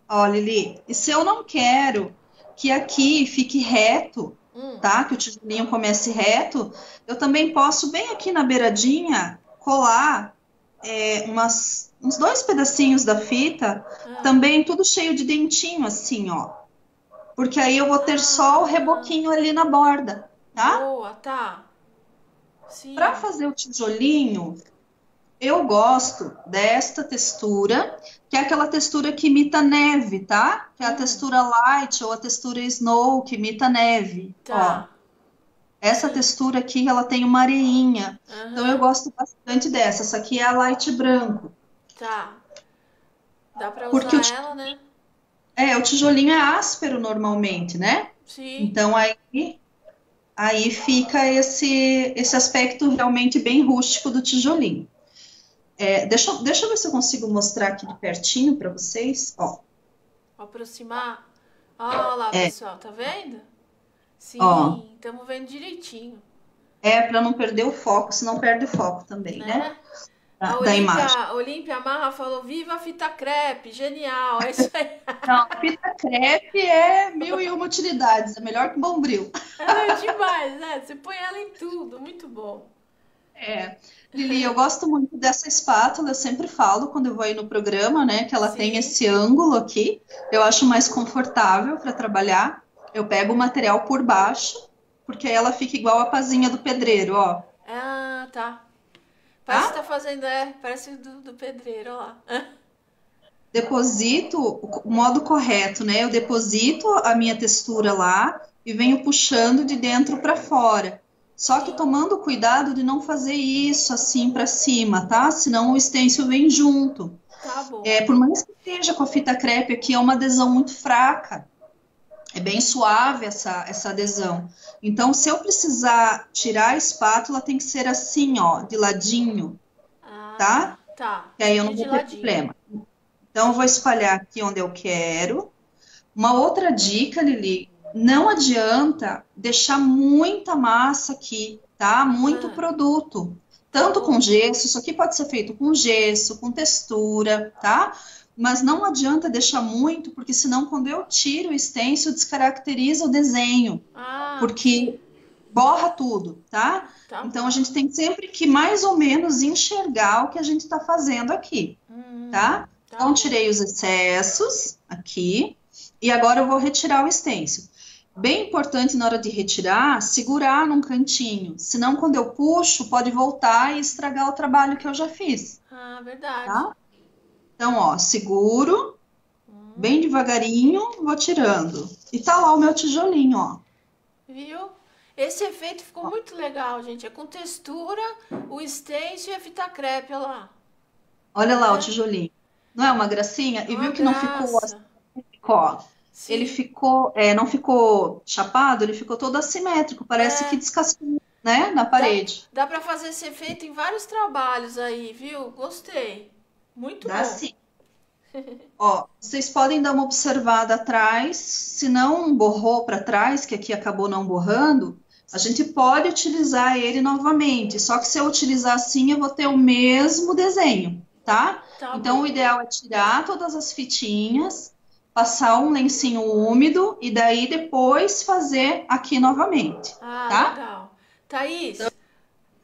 Ó, Lili, e se eu não quero que aqui fique reto, Hum, tá? Que o tijolinho comece reto, eu também posso, bem aqui na beiradinha, colar é, umas, uns dois pedacinhos da fita, ah. também tudo cheio de dentinho, assim, ó. Porque aí eu vou ter só o reboquinho ali na borda, tá? Boa, tá. Sim. Para fazer o tijolinho, eu gosto desta textura, que é aquela textura que imita neve, tá? Que é a Hum. textura light ou a textura snow, que imita neve. Ó, Tá. essa textura aqui, ela tem uma areinha. Aham, Então eu gosto bastante dessa. Essa aqui é a light branco. Tá. Dá pra Porque usar o ti- ela, né? É, o tijolinho é áspero normalmente, né? Sim. Então aí, aí fica esse, esse aspecto realmente bem rústico do tijolinho. É, deixa, eu- deixa eu ver se eu consigo mostrar aqui de pertinho para vocês. Ó, Aproximar. Olha lá, É. pessoal, tá vendo? Sim, estamos vendo direitinho, é para não perder o foco, senão perde o foco também, né? né? Da, A Olímpia Marra falou: Viva a fita crepe, genial. É isso aí. Não, a fita crepe é mil e uma utilidades, é melhor que bombril. É demais, né? Você põe ela em tudo, muito bom. É, Lili, eu gosto muito dessa espátula, eu sempre falo quando eu vou aí no programa, né, que ela tem Sim. esse ângulo aqui, eu acho mais confortável para trabalhar. Eu pego o material por baixo, porque ela fica igual a pazinha do pedreiro, ó. Ah, tá. Parece Tá? que tá fazendo, é, parece do, do pedreiro, ó lá. Deposito o modo correto, né? Eu deposito a minha textura lá e venho puxando de dentro para fora. Só que tomando cuidado de não fazer isso assim para cima, tá? Senão o stencil vem junto. Tá bom. É, por mais que esteja com a fita crepe aqui, é uma adesão muito fraca. É bem suave essa, essa adesão. Então, se eu precisar tirar a espátula, tem que ser assim, ó, de ladinho, Ah, tá? Tá. Que aí eu não vou ter ladinho. problema. Então, eu vou espalhar aqui onde eu quero. Uma outra dica, Lili, não adianta deixar muita massa aqui, tá? Muito Ah. produto. Tanto com gesso, isso aqui pode ser feito com gesso, com textura, tá? Mas não adianta deixar muito, porque senão quando eu tiro o stencil, descaracteriza o desenho, Ah, porque borra tudo, tá? tá Então a gente tem sempre que mais ou menos enxergar o que a gente está fazendo aqui, Hum, tá? tá Então tirei os excessos aqui e agora eu vou retirar o stencil. Bem importante na hora de retirar, segurar num cantinho, senão quando eu puxo pode voltar e estragar o trabalho que eu já fiz, Ah, verdade. tá? Então, ó, seguro, Hum, bem devagarinho, vou tirando. E tá lá o meu tijolinho, ó. Viu? Esse efeito ficou muito legal, gente. É com textura, o stencil e a fita crepe, olha lá. Olha lá É. o tijolinho. Não é uma gracinha? E Uma viu que não ficou graça. assim, ó. Sim. Ele ficou, é, não ficou chapado, ele ficou todo assimétrico, parece É. que descascou, né, na parede. Dá pra fazer esse efeito em vários trabalhos aí, viu? Gostei. Muito Dá bom. sim. Ó, vocês podem dar uma observada atrás, se não borrou para trás, que aqui acabou não borrando, a gente pode utilizar ele novamente, só que se eu utilizar assim, eu vou ter o mesmo desenho, tá? Tá Então, bom. o ideal é tirar todas as fitinhas, passar um lencinho úmido e daí depois fazer aqui novamente. Ah, tá? legal. Thaís,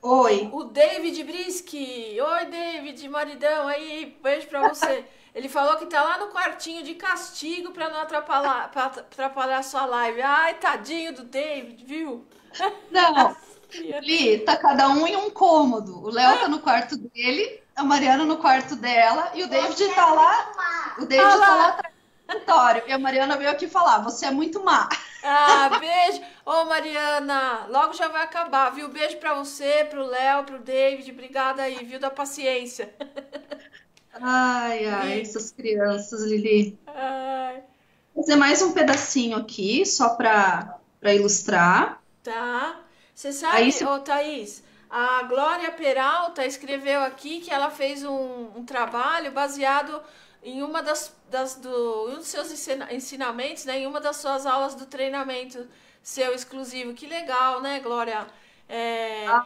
Oi. o David Brisky. Oi, David, maridão aí, beijo pra você. Ele falou que tá lá no quartinho de castigo pra não atrapalhar, pra atrapalhar a sua live. Ai, tadinho do David, viu? Não, Li, tá cada um em um cômodo. O Léo tá no quarto dele, a Mariana no quarto dela e o David tá lá. O David tá lá atrás E a Mariana veio aqui falar: você é muito má. Ah, beijo. Ô, Mariana, logo já vai acabar, viu? Beijo pra você, pro Léo, pro David. Obrigada aí, viu? Da paciência. Ai, ai, essas crianças, Lili. Ai, Vou fazer mais um pedacinho aqui, só pra, pra ilustrar. tá. Você sabe, Aí cê- ô Thaís, a Glória Peralta escreveu aqui que ela fez um, um trabalho baseado em uma das, das do, um dos seus ensina- ensinamentos, né? Em uma das suas aulas do treinamento seu exclusivo. Que legal, né, Glória? É,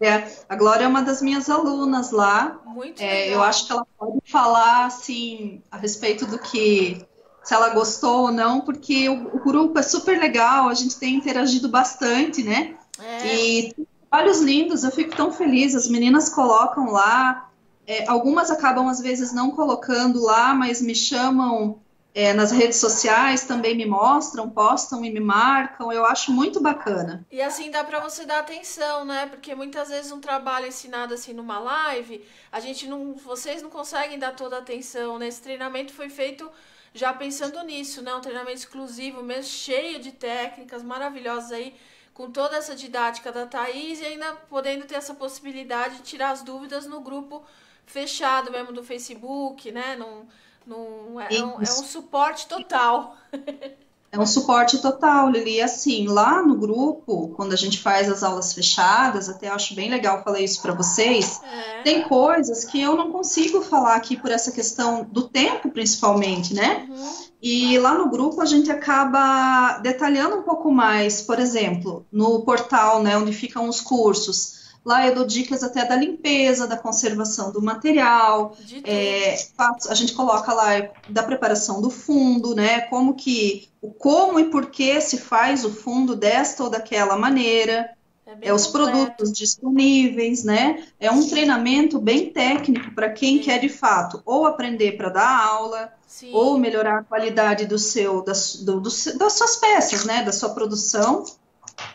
É, a Glória é uma das minhas alunas lá. muito É, legal. eu acho que ela pode falar assim a respeito do que se ela gostou ou não, porque o, o grupo é super legal, a gente tem interagido bastante, né? É, E tem trabalhos lindos, eu fico tão feliz. As meninas colocam lá, é, algumas acabam às vezes não colocando lá, mas me chamam é, nas redes sociais, também me mostram, postam e me marcam. Eu acho muito bacana. E assim dá pra você dar atenção, né? Porque muitas vezes um trabalho ensinado assim numa live, a gente não, vocês não conseguem dar toda a atenção, né? Esse treinamento foi feito já pensando nisso, né? Um treinamento exclusivo, mesmo cheio de técnicas maravilhosas aí, com toda essa didática da Thaís e ainda podendo ter essa possibilidade de tirar as dúvidas no grupo fechado mesmo do Facebook, né? Num, num, é, um, é um suporte total. É um suporte total, Lili. E Assim, lá no grupo, quando a gente faz as aulas fechadas, até acho bem legal falar isso para vocês. É. Tem coisas que eu não consigo falar aqui por essa questão do tempo, principalmente, né? Uhum. E lá no grupo a gente acaba detalhando um pouco mais, por exemplo, no portal, né, onde ficam os cursos. Lá eu dou dicas até da limpeza, da conservação do material, é, a gente coloca lá da preparação do fundo, né? Como que, o como e por que se faz o fundo desta ou daquela maneira, É é os completo. produtos disponíveis, né? É um treinamento bem técnico para quem Sim. quer de fato ou aprender para dar aula, Sim. ou melhorar a qualidade do seu, das, do- do das suas peças, né? Da sua produção.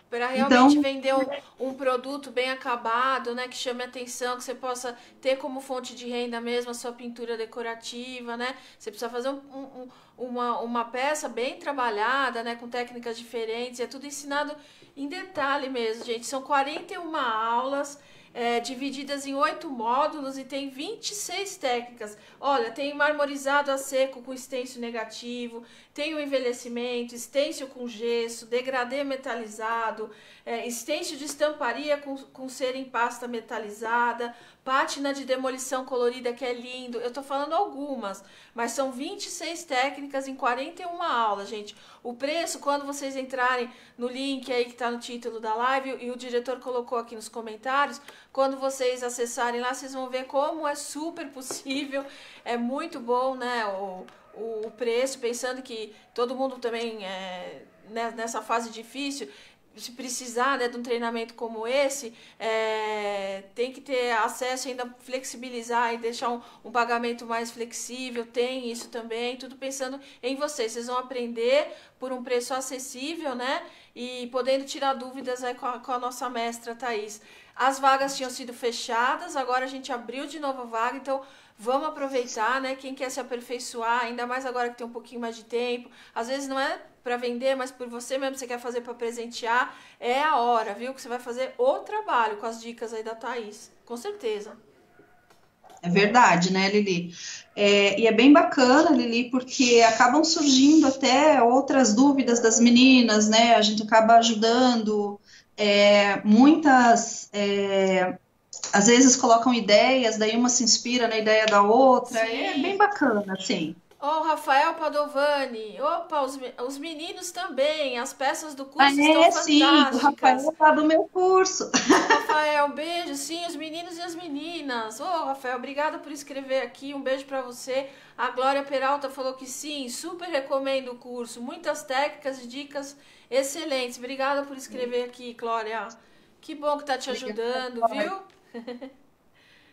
Para realmente então, vender um, um, produto bem acabado, né? Que chame atenção, que você possa ter como fonte de renda mesmo a sua pintura decorativa, né? Você precisa fazer um, um, uma, uma peça bem trabalhada, né? Com técnicas diferentes. É tudo ensinado em detalhe mesmo, gente. São 41 aulas é, divididas em oito módulos e tem 26 técnicas. Olha, tem marmorizado a seco com estêncil negativo, tem o envelhecimento, estêncil com gesso, degradê metalizado, é, estêncil de estamparia com, com cera em pasta metalizada, pátina de demolição colorida que é lindo. Eu tô falando algumas, mas são 26 técnicas em 41 aulas, gente. O preço, quando vocês entrarem no link aí que tá no título da live e o diretor colocou aqui nos comentários, quando vocês acessarem lá, vocês vão ver como é super possível, é muito bom, né, o, o preço, pensando que todo mundo também é, né, nessa fase difícil se precisar né, de um treinamento como esse, é, tem que ter acesso ainda flexibilizar e deixar um, um, pagamento mais flexível, tem isso também, tudo pensando em vocês. Vocês vão aprender por um preço acessível, né? E podendo tirar dúvidas aí com a, com a nossa mestra Thaís. As vagas tinham sido fechadas, agora a gente abriu de novo a vaga, então vamos aproveitar, né? Quem quer se aperfeiçoar, ainda mais agora que tem um pouquinho mais de tempo. Às vezes não é para vender, mas por você mesmo você quer fazer para presentear, é a hora, viu? Que você vai fazer o trabalho com as dicas aí da Thaís. Com certeza. É verdade, né, Lili? É, e é bem bacana, Lili, porque acabam surgindo até outras dúvidas das meninas, né? A gente acaba ajudando. É, muitas é, às vezes colocam ideias, daí uma se inspira na ideia da outra. É bem bacana, assim. Ó, oh, Rafael Padovani. Opa, os, os meninos também. As peças do curso ah, estão é, fantásticas. Sim, o Rafael tá do meu curso. Rafael, beijo. Sim, os meninos e as meninas. Ô, oh, Rafael, obrigada por escrever aqui. Um beijo para você. A Glória Peralta falou que sim, super recomendo o curso. Muitas técnicas e dicas excelentes. Obrigada por escrever aqui, Glória. Que bom que tá te ajudando, viu?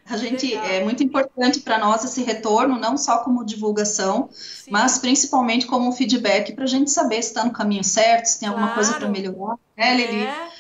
A gente Legal. é muito importante para nós esse retorno, não só como divulgação, Sim. mas principalmente como feedback para a gente saber se está no caminho certo, se tem claro. alguma coisa para melhorar. É, Lili? É.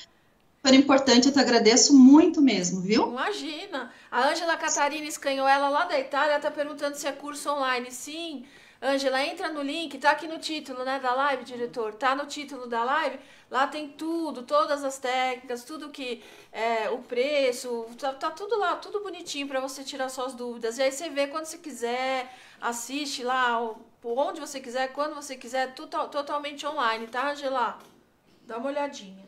Super importante, eu te agradeço muito mesmo, viu? Imagina. A Ângela Catarina Escanhoela, lá da Itália, está perguntando se é curso online. Sim. Ângela, entra no link, tá aqui no título, né, da live, diretor. Tá no título da live. Lá tem tudo, todas as técnicas, tudo que é, o preço, tá, tá tudo lá, tudo bonitinho para você tirar suas dúvidas. E aí você vê quando você quiser, assiste lá, onde você quiser, quando você quiser, totalmente online, tá, Angela? Dá uma olhadinha.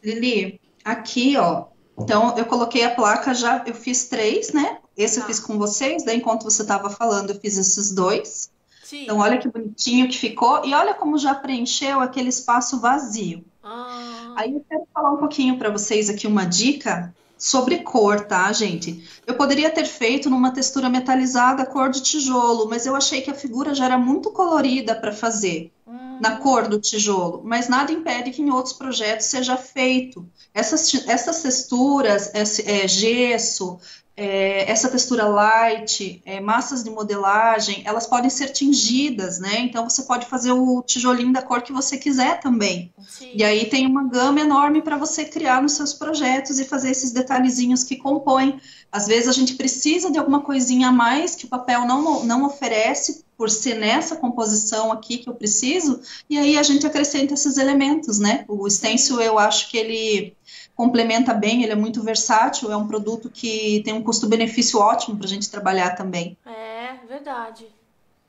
Lili, aqui, ó. Então, eu coloquei a placa já, eu fiz três, né? Esse eu tá. fiz com vocês, daí enquanto você estava falando, eu fiz esses dois. Sim. Então, olha que bonitinho que ficou. E olha como já preencheu aquele espaço vazio. Ah. Aí eu quero falar um pouquinho para vocês aqui uma dica sobre cor, tá, gente? Eu poderia ter feito numa textura metalizada cor de tijolo, mas eu achei que a figura já era muito colorida para fazer hum. na cor do tijolo, mas nada impede que em outros projetos seja feito. Essas, essas texturas, esse, é, gesso, é, essa textura light, é, massas de modelagem, elas podem ser tingidas, né? Então você pode fazer o tijolinho da cor que você quiser também. Sim. E aí tem uma gama enorme para você criar nos seus projetos e fazer esses detalhezinhos que compõem. Às vezes a gente precisa de alguma coisinha a mais que o papel não, não oferece por ser nessa composição aqui que eu preciso, e aí a gente acrescenta esses elementos, né? O stencil eu acho que ele complementa bem, ele é muito versátil, é um produto que tem um custo-benefício ótimo para a gente trabalhar também. É, verdade.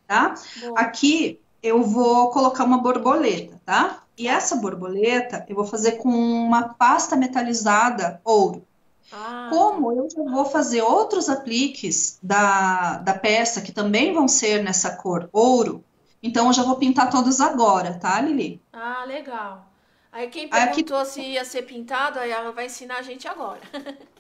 Tá? Boa. Aqui eu vou colocar uma borboleta, tá? E essa borboleta eu vou fazer com uma pasta metalizada ouro. Ah. Como eu já vou fazer outros apliques da, da peça que também vão ser nessa cor ouro, então eu já vou pintar todos agora, tá, Lili? Ah, legal. Aí quem perguntou Aqui... se ia ser pintado, aí ela vai ensinar a gente agora.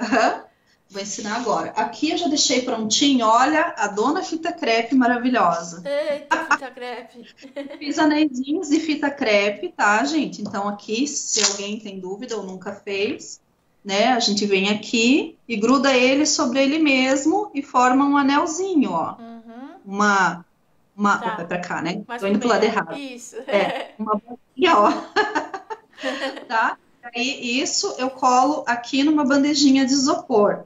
Uhum. Vou ensinar agora. Aqui eu já deixei prontinho, olha, a dona fita crepe maravilhosa. Eita, fita crepe. Fiz anéisinhos de fita crepe, tá, gente? Então aqui, se alguém tem dúvida ou nunca fez, né, a gente vem aqui e gruda ele sobre ele mesmo e forma um anelzinho, ó. Uhum. Uma uma. Tá. Opa, é pra cá, né? Mais Tô indo pro lado errado. Isso. É, uma ó. tá? Aí isso eu colo aqui numa bandejinha de isopor.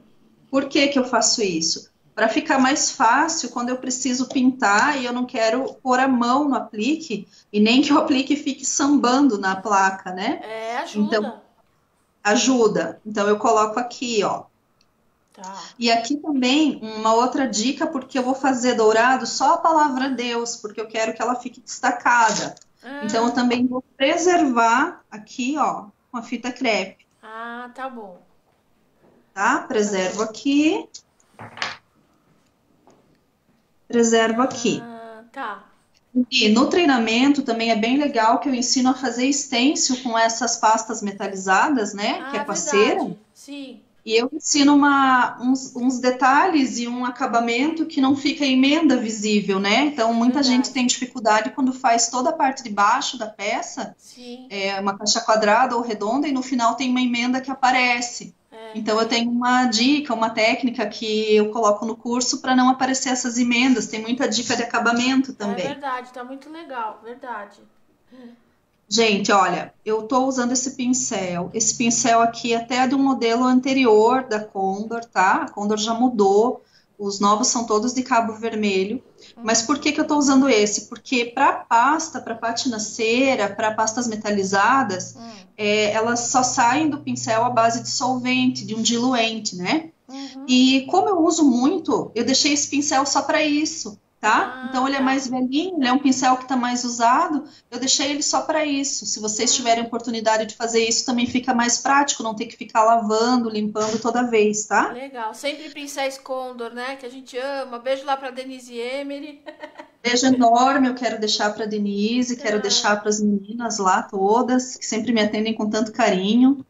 Por que que eu faço isso? Para ficar mais fácil quando eu preciso pintar e eu não quero pôr a mão no aplique e nem que o aplique fique sambando na placa, né? É, ajuda. Então, ajuda. Então eu coloco aqui, ó. Tá. E aqui também uma outra dica, porque eu vou fazer dourado só a palavra Deus, porque eu quero que ela fique destacada. Ah, Então eu também vou preservar aqui, ó, com a fita crepe, ah, tá bom. tá? Preservo aqui. Preservo aqui. Ah, tá. E no treinamento também é bem legal que eu ensino a fazer stencil com essas pastas metalizadas, né? Ah, que é com a cera. Sim. E eu ensino uma- uns, uns detalhes e um acabamento que não fica emenda visível, né? Então, muita Verdade. gente tem dificuldade quando faz toda a parte de baixo da peça, Sim. é uma caixa quadrada ou redonda, e no final tem uma emenda que aparece. É. Então, eu tenho uma dica, uma técnica que eu coloco no curso para não aparecer essas emendas. Tem muita dica de acabamento É também. verdade, tá muito legal, verdade. Gente, olha, eu estou usando esse pincel. Esse pincel aqui até é um modelo anterior da Condor, tá? A Condor já mudou. Os novos são todos de cabo vermelho. Mas por que que eu estou usando esse? Porque para pasta, para pátina cera, para pastas metalizadas, Hum. é, elas só saem do pincel à base de solvente, de um diluente, né? Uhum. E como eu uso muito, eu deixei esse pincel só para isso, tá? Ah, Então ele é tá. mais velhinho, ele é um pincel que está mais usado, eu deixei ele só para isso. Se vocês tiverem oportunidade de fazer isso, também fica mais prático, não ter que ficar lavando, limpando toda vez, tá? Legal. Sempre pincéis Condor, né? Que a gente ama. Beijo lá pra Denise Emery. Beijo enorme, eu quero deixar para Denise, quero Ah. deixar para as meninas lá todas, que sempre me atendem com tanto carinho.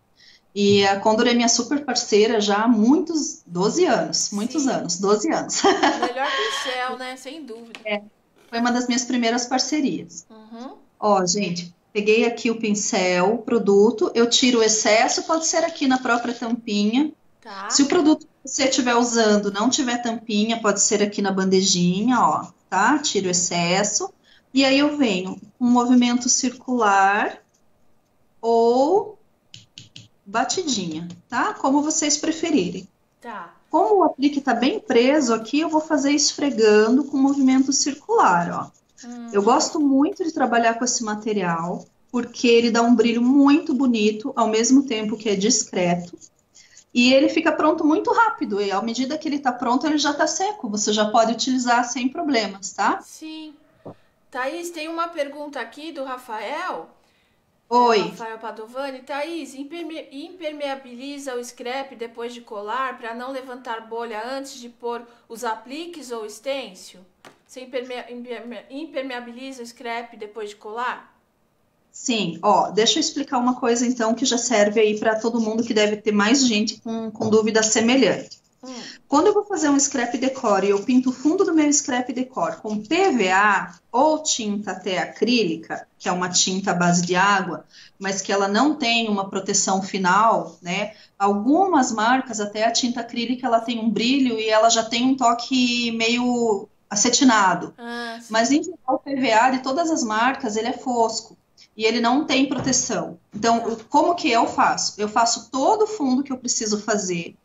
E a Condor é minha super parceira já há muitos, 12 anos, muitos Sim. anos, 12 anos. Melhor pincel, né? Sem dúvida. Foi uma das minhas primeiras parcerias. Uhum. Ó, gente, peguei aqui o pincel, o produto, eu tiro o excesso, pode ser aqui na própria tampinha. Tá. Se o produto que você estiver usando não tiver tampinha, pode ser aqui na bandejinha, ó, tá? Tiro o excesso. E aí eu venho um movimento circular ou batidinha, tá? Como vocês preferirem. Tá. Como o aplique tá bem preso aqui, eu vou fazer esfregando com movimento circular, ó. Hum. Eu gosto muito de trabalhar com esse material, porque ele dá um brilho muito bonito, ao mesmo tempo que é discreto. E ele fica pronto muito rápido, e à medida que ele está pronto, ele já está seco. Você já pode utilizar sem problemas, tá? Sim. Thaís, tem uma pergunta aqui do Rafael. Oi. Rafael Padovani. Thaís, imperme- impermeabiliza o scrap depois de colar para não levantar bolha antes de pôr os apliques ou stencil? Você imperme- impermeabiliza o scrap depois de colar? Sim, ó, deixa eu explicar uma coisa então que já serve aí para todo mundo que deve ter mais gente com, com dúvida semelhante. Hum. Quando eu vou fazer um scrap decor e eu pinto o fundo do meu scrap decor com PVA ou tinta até acrílica, que é uma tinta à base de água, mas que ela não tem uma proteção final, né? Algumas marcas, até a tinta acrílica, ela tem um brilho e ela já tem um toque meio acetinado. Ah. Mas em geral, o PVA de todas as marcas, ele é fosco e ele não tem proteção. Então, como que eu faço? Eu faço todo o fundo que eu preciso fazer.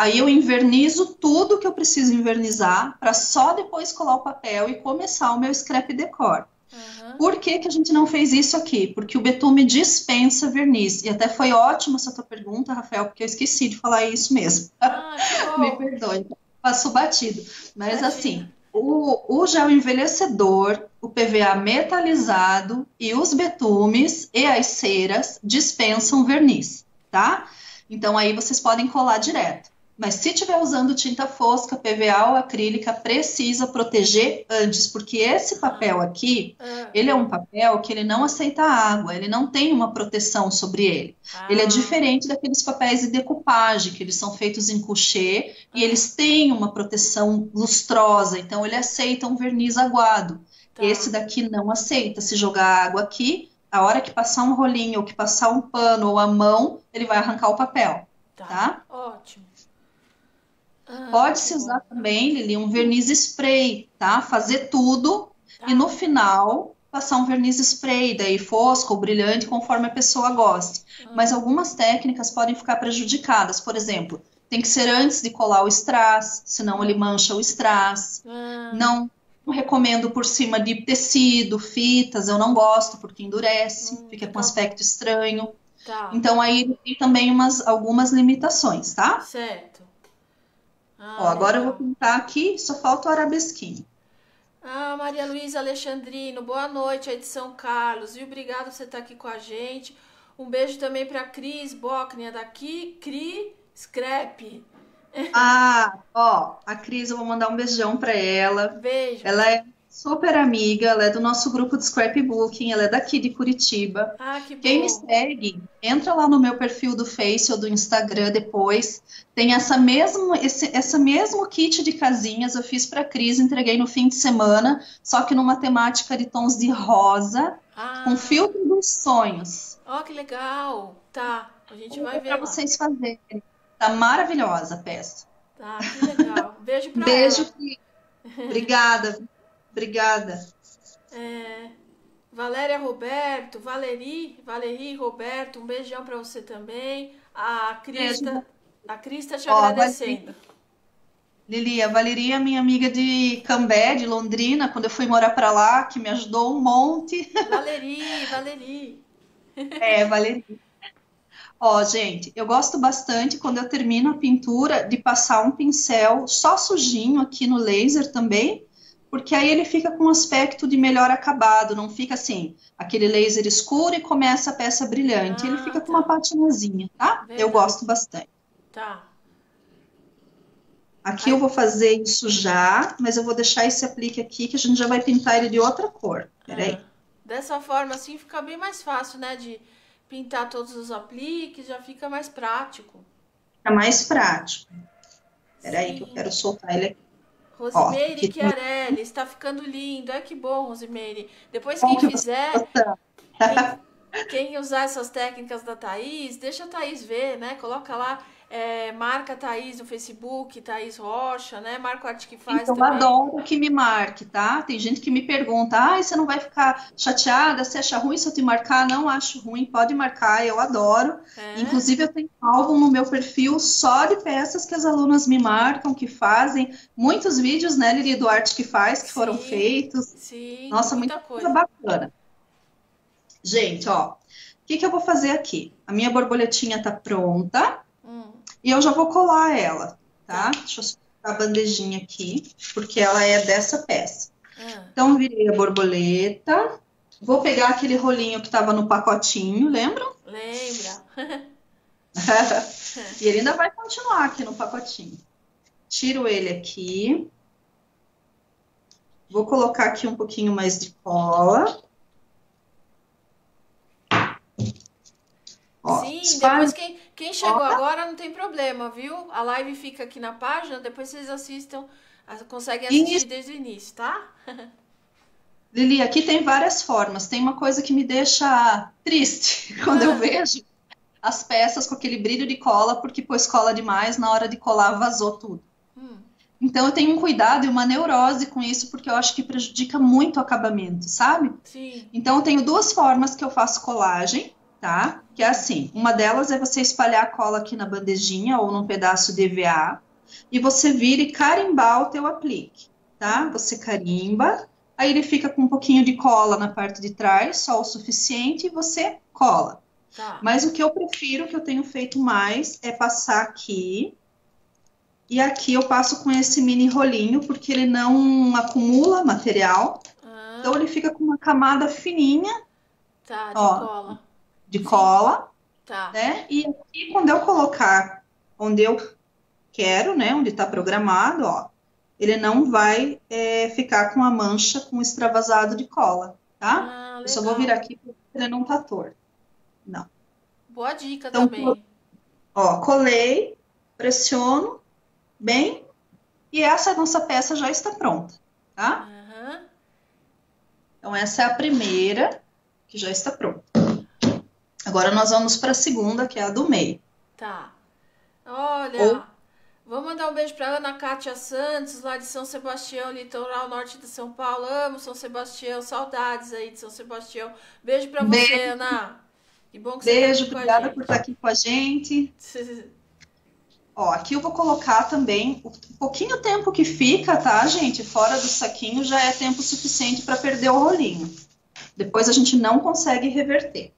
Aí eu invernizo tudo que eu preciso invernizar para só depois colar o papel e começar o meu scrap decor. Aham. Por que que a gente não fez isso aqui? Porque o betume dispensa verniz. E até foi ótima essa tua pergunta, Rafael, porque eu esqueci de falar isso mesmo. Ah, Me perdoe, passou batido. Mas Imagina. assim, o, o gel envelhecedor, o PVA metalizado e os betumes e as ceras dispensam verniz, tá? Então aí vocês podem colar direto. Mas se estiver usando tinta fosca, PVA ou acrílica, precisa proteger antes, porque esse papel aqui, Ah, ele é um papel que ele não aceita água, ele não tem uma proteção sobre ele. Ele é ah, diferente daqueles papéis de decupagem, que eles são feitos em coucher e eles têm uma proteção lustrosa, então ele aceita um verniz aguado. tá. Esse daqui não aceita. Se jogar água aqui, a hora que passar um rolinho ou que passar um pano ou a mão, ele vai arrancar o papel, Tá. tá? Ótimo. Ah, Pode-se usar também, Lili, um verniz spray, tá? Fazer tudo Tá. e no final passar um verniz spray, daí fosco ou brilhante, conforme a pessoa goste. Ah. Mas algumas técnicas podem ficar prejudicadas. Por exemplo, tem que ser antes de colar o strass, senão ele mancha o strass. Ah, Não recomendo por cima de tecido, fitas, eu não gosto porque endurece, Hum, fica com tá. aspecto estranho. tá. Então aí tem também umas, algumas limitações, tá? Certo. Ah, Ó, agora eu vou pintar aqui, só falta o arabesquinho. Ah, Maria Luísa Alexandrino, boa noite aí de São Carlos, e obrigado por você estar aqui com a gente. Um beijo também para Cris Bocknia daqui, Cri Scrap. Ah, ó, a Cris, eu vou mandar um beijão pra ela. Beijo. Ela é super amiga, ela é do nosso grupo de scrapbooking, ela é daqui de Curitiba. Ah, que Quem me segue, entra lá no meu perfil do Face ou do Instagram depois. Tem essa mesmo, esse essa mesmo kit de casinhas eu fiz para Cris, entreguei no fim de semana, só que numa temática de tons de rosa, Ah, com filtro dos sonhos. ó, que legal. Tá, a gente vai ver Para vocês fazerem. Tá maravilhosa a peça. Tá, que legal. Beijo pra Beijo, ela. Cris. Obrigada. Obrigada. É, Valéria Roberto, Valeri, Valeri Roberto, um beijão pra você também. A Crista, a Crista te Ó, agradecendo. Lili, a Valeria é minha amiga de Cambé, de Londrina, quando eu fui morar para lá, que me ajudou um monte. Valeri, Valeri. É, Valeria. Ó, gente, eu gosto bastante quando eu termino a pintura de passar um pincel só sujinho aqui no laser também, porque aí ele fica com um aspecto de melhor acabado, não fica assim, aquele laser escuro e começa a peça brilhante. Ele Ah, fica com tá. uma patinazinha, tá? Eu Verdade. gosto bastante. Tá. Aqui eu vou fazer isso já, mas eu vou deixar esse aplique aqui que a gente já vai pintar ele de outra cor. Peraí. Ah, Dessa forma assim fica bem mais fácil, né, de pintar todos os apliques, já fica mais prático. Fica mais prático. Peraí, que eu Sim. quero soltar ele aqui. Rosimeire aqui tem- Chiarelli, está ficando lindo. Ai, que bom, Rosimeire. Depois quem que fizer, quem, quem usar essas técnicas da Thaís, deixa a Thaís ver, né? Coloca lá, é, marca Thaís no Facebook, Thaís Rocha, né? Marca o Arte que faz Então, eu também. adoro que me marque, tá? Tem gente que me pergunta, ah, você não vai ficar chateada? Você acha ruim se eu te marcar? Não acho ruim, pode marcar, eu adoro. É, Inclusive, eu tenho um álbum no meu perfil só de peças que as alunas me marcam, que fazem. Muitos vídeos, né, Lili, do Arte que Faz, que foram Sim. feitos. sim, Nossa, muita muita coisa. bacana. Gente, ó, o que que eu vou fazer aqui? A minha borboletinha tá pronta e eu já vou colar ela, tá? Deixa eu soltar a bandejinha aqui, porque ela é dessa peça. ah, Então, virei a borboleta. Vou pegar aquele rolinho que estava no pacotinho, lembram? lembra? E ele ainda vai continuar aqui no pacotinho. Tiro ele aqui. Vou colocar aqui um pouquinho mais de cola. Ó, Sim, espalho- depois quem, quem chegou Ó. agora não tem problema, viu? A live fica aqui na página, depois vocês assistam, conseguem assistir Isso. desde o início, tá? Lili, aqui tem várias formas. Tem uma coisa que me deixa triste quando eu Ah. vejo as peças com aquele brilho de cola, porque pôs cola demais, na hora de colar vazou tudo. Hum, Então eu tenho um cuidado e uma neurose com isso, porque eu acho que prejudica muito o acabamento, sabe? sim. Então eu tenho duas formas que eu faço colagem, tá? Que é assim, uma delas é você espalhar a cola aqui na bandejinha ou num pedaço de EVA e você vira e carimbar o teu aplique, tá? Você carimba, aí ele fica com um pouquinho de cola na parte de trás, só o suficiente, e você cola. Tá. Mas o que eu prefiro, que eu tenho feito mais, é passar aqui. E aqui eu passo com esse mini rolinho, porque ele não acumula material. Ah, Então ele fica com uma camada fininha tá, de ó. cola. De Sim. cola, Tá. né? E aqui quando eu colocar onde eu quero, né? Onde está programado, ó, ele não vai é, ficar com a mancha com extravasado de cola, tá? Ah, Eu só vou virar aqui porque ele não tá torto. Boa dica Então, também. Ó, colei, pressiono bem e essa nossa peça já está pronta, tá? Aham. Então essa é a primeira que já está pronta. Agora nós vamos para a segunda, que é a do meio. Tá. Olha, Ou- Vou mandar um beijo para Ana Cátia Santos, lá de São Sebastião, litoral norte de São Paulo. Amo São Sebastião, saudades aí de São Sebastião. Beijo para você, Ana. Que bom que beijo, você tá obrigada por estar aqui com a gente. Ó, aqui eu vou colocar também o pouquinho tempo que fica, tá, gente? Fora do saquinho já é tempo suficiente para perder o rolinho. Depois a gente não consegue reverter.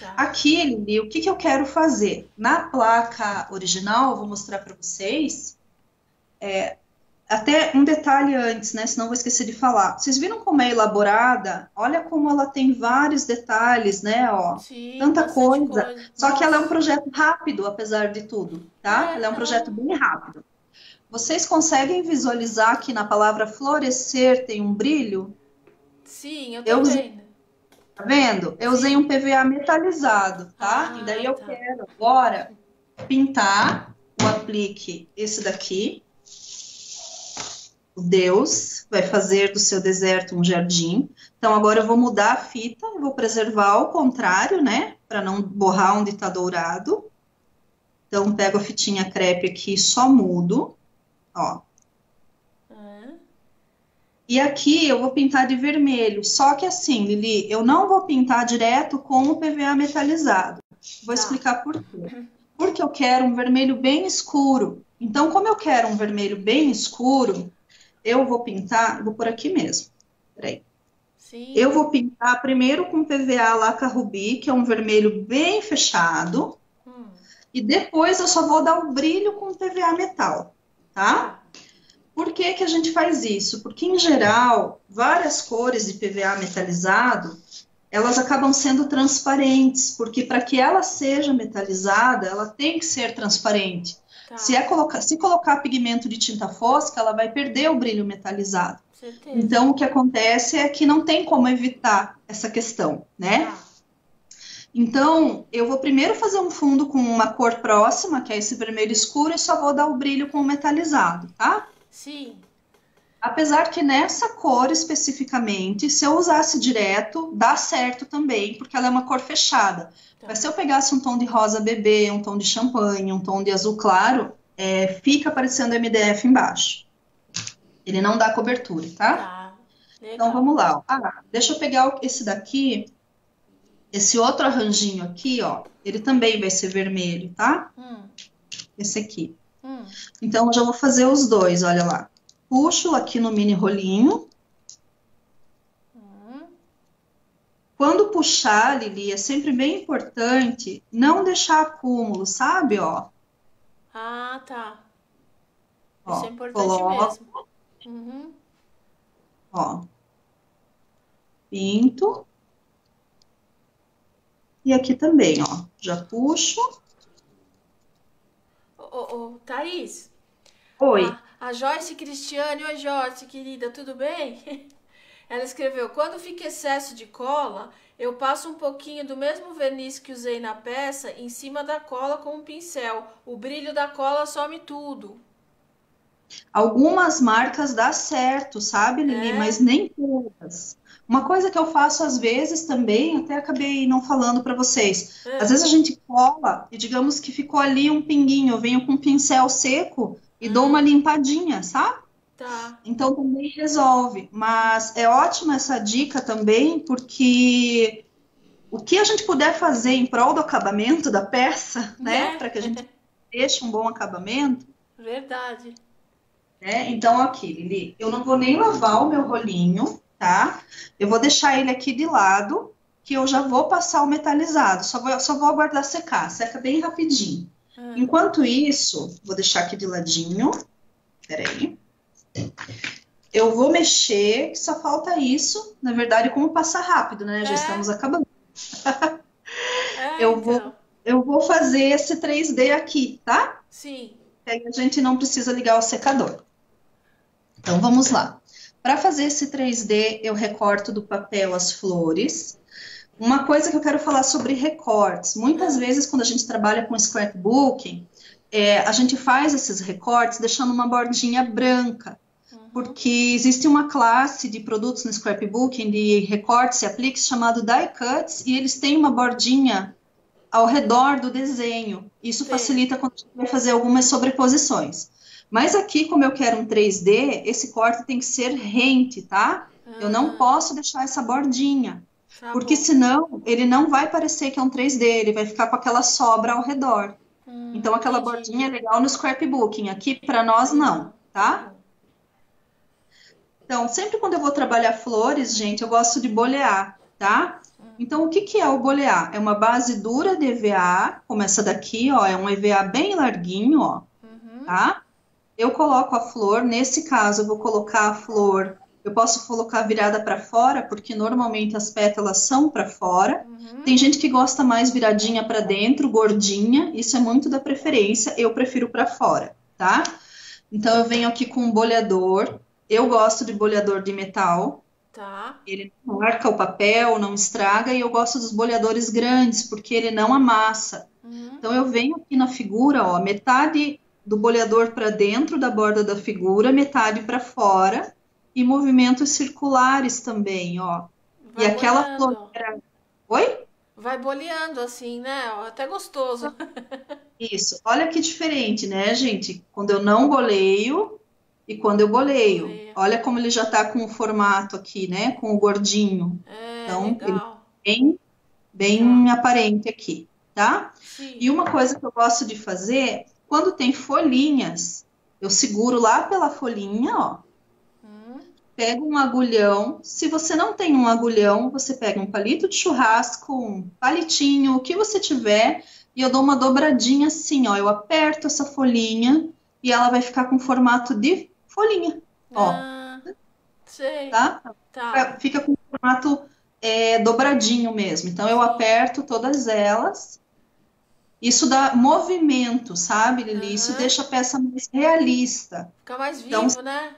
Tá. Aqui, Lili, o que, que eu quero fazer? Na placa original, eu vou mostrar para vocês. É, até um detalhe antes, né? Senão vou esquecer de falar. Vocês viram como é elaborada? Olha como ela tem vários detalhes, né? Ó, Sim, tanta coisa. coisa. Só que ela é um projeto rápido, apesar de tudo, tá? É, ela é um projeto bem rápido. Vocês conseguem visualizar que na palavra florescer tem um brilho? Sim, eu tô eu, vendo. Tá vendo? Eu usei um PVA metalizado, tá? Ah, e daí eu tá. quero agora pintar o aplique esse daqui. O Deus vai fazer do seu deserto um jardim. Então agora eu vou mudar a fita, vou preservar ao contrário, né? Para não borrar onde está dourado. Então pego a fitinha crepe aqui e só mudo, ó. E aqui eu vou pintar de vermelho. Só que assim, Lili, eu não vou pintar direto com o PVA metalizado. Vou tá. explicar por quê. Porque eu quero um vermelho bem escuro. Então, como eu quero um vermelho bem escuro, eu vou pintar, vou por aqui mesmo. Peraí. Sim. Eu vou pintar primeiro com PVA Laca Rubi, que é um vermelho bem fechado. Hum. E depois eu só vou dar o brilho com PVA metal, tá? Por que, que a gente faz isso? Porque, em geral, várias cores de PVA metalizado, elas acabam sendo transparentes, porque para que ela seja metalizada, ela tem que ser transparente. Tá. Se, é colocar, se colocar pigmento de tinta fosca, ela vai perder o brilho metalizado. Certeza. Então, o que acontece é que não tem como evitar essa questão, né? Tá. Então, eu vou primeiro fazer um fundo com uma cor próxima, que é esse vermelho escuro, e só vou dar o brilho com o metalizado, tá? Sim. Apesar que nessa cor especificamente, se eu usasse direto, dá certo também, porque ela é uma cor fechada. Tá. Mas se eu pegasse um tom de rosa bebê, um tom de champanhe, um tom de azul claro, é, fica aparecendo MDF embaixo. Ele não dá cobertura, tá? tá. Então vamos lá. Ah, deixa eu pegar esse daqui, esse outro arranjinho aqui, ó. Ele também vai ser vermelho, tá? Hum. Esse aqui. Hum. Então, eu já vou fazer os dois, olha lá. Puxo aqui no mini rolinho. Hum. Quando puxar, Lili, é sempre bem importante não deixar acúmulo, sabe, ó? Ah, tá. Ó, Isso é importante coloco. mesmo. Uhum. Ó. Pinto. E aqui também, ó. Já puxo ô, ô, Thaís. Oi. A, a Joyce Cristiane, oi Joyce, querida, tudo bem? Ela escreveu: quando fica excesso de cola, eu passo um pouquinho do mesmo verniz que usei na peça em cima da cola com um pincel. O brilho da cola some tudo. Algumas marcas dá certo, sabe, Lili? É. Mas nem todas. Uma coisa que eu faço às vezes também, até acabei não falando para vocês. É. Às vezes a gente cola e digamos que ficou ali um pinguinho, eu venho com um pincel seco e hum. dou uma limpadinha, sabe? Tá. Então também resolve. Mas é ótima essa dica também, porque o que a gente puder fazer em prol do acabamento da peça, né? É. Para que a gente deixe um bom acabamento. Verdade. Né? Então, aqui, Lili, eu não vou nem lavar o meu rolinho, tá? Eu vou deixar ele aqui de lado, que eu já vou passar o metalizado, só vou, só vou aguardar secar, seca bem rapidinho. Hum. Enquanto isso, vou deixar aqui de ladinho, peraí. Eu vou mexer, só falta isso, na verdade, como passar rápido, né? Já é. estamos acabando. É, eu, então. vou, eu vou fazer esse 3D aqui, tá? Sim. Aí a gente não precisa ligar o secador. Então, vamos lá. Para fazer esse 3D, eu recorto do papel as flores. Uma coisa que eu quero falar sobre recortes. Muitas vezes, quando a gente trabalha com scrapbooking, é, a gente faz esses recortes deixando uma bordinha branca. Uhum. Porque existe uma classe de produtos no scrapbooking de recortes e apliques chamado die cuts e eles têm uma bordinha ao redor do desenho. Isso Sim. facilita quando a gente vai fazer algumas sobreposições. Mas aqui, como eu quero um 3D, esse corte tem que ser rente, tá? Eu não Ah, posso deixar essa bordinha, tá porque bom. senão ele não vai parecer que é um 3D, ele vai ficar com aquela sobra ao redor. Hum, Então aquela entendi. bordinha é legal no scrapbooking, aqui para nós não, tá? Então, sempre quando eu vou trabalhar flores, gente, eu gosto de bolear, tá? Então, o que que é o bolear? É uma base dura de EVA, como essa daqui, ó, é um EVA bem larguinho, ó, Uhum. tá? Eu coloco a flor, nesse caso eu vou colocar a flor, eu posso colocar virada para fora, porque normalmente as pétalas são para fora. Uhum. Tem gente que gosta mais viradinha para dentro, gordinha, isso é muito da preferência, eu prefiro para fora, tá? Então eu venho aqui com um boleador. Eu gosto de boleador de metal, Tá. ele não marca o papel, não estraga, e eu gosto dos boleadores grandes, porque ele não amassa. Uhum. Então eu venho aqui na figura, ó, metade do boleador para dentro da borda da figura, metade para fora, e movimentos circulares também, ó. E Vai aquela boleando. flor. Oi? Vai boleando assim, né? Até gostoso. Isso. Olha que diferente, né, gente? Quando eu não boleio e quando eu boleio. Boleia. Olha como ele já tá com o formato aqui, né? Com o gordinho. É, Então, legal. Bem, bem aparente aqui, tá? Sim. E uma coisa que eu gosto de fazer, quando tem folhinhas, eu seguro lá pela folhinha, ó. Hum, Pego um agulhão. Se você não tem um agulhão, você pega um palito de churrasco, um palitinho, o que você tiver, e eu dou uma dobradinha assim, ó. Eu aperto essa folhinha e ela vai ficar com formato de folhinha, ó, Ah, sei. tá? Tá. Fica com formato é, dobradinho mesmo. Então eu aperto todas elas. Isso dá movimento, sabe, Lili? Isso Aham. deixa a peça mais realista. Fica mais Então, vivo, né?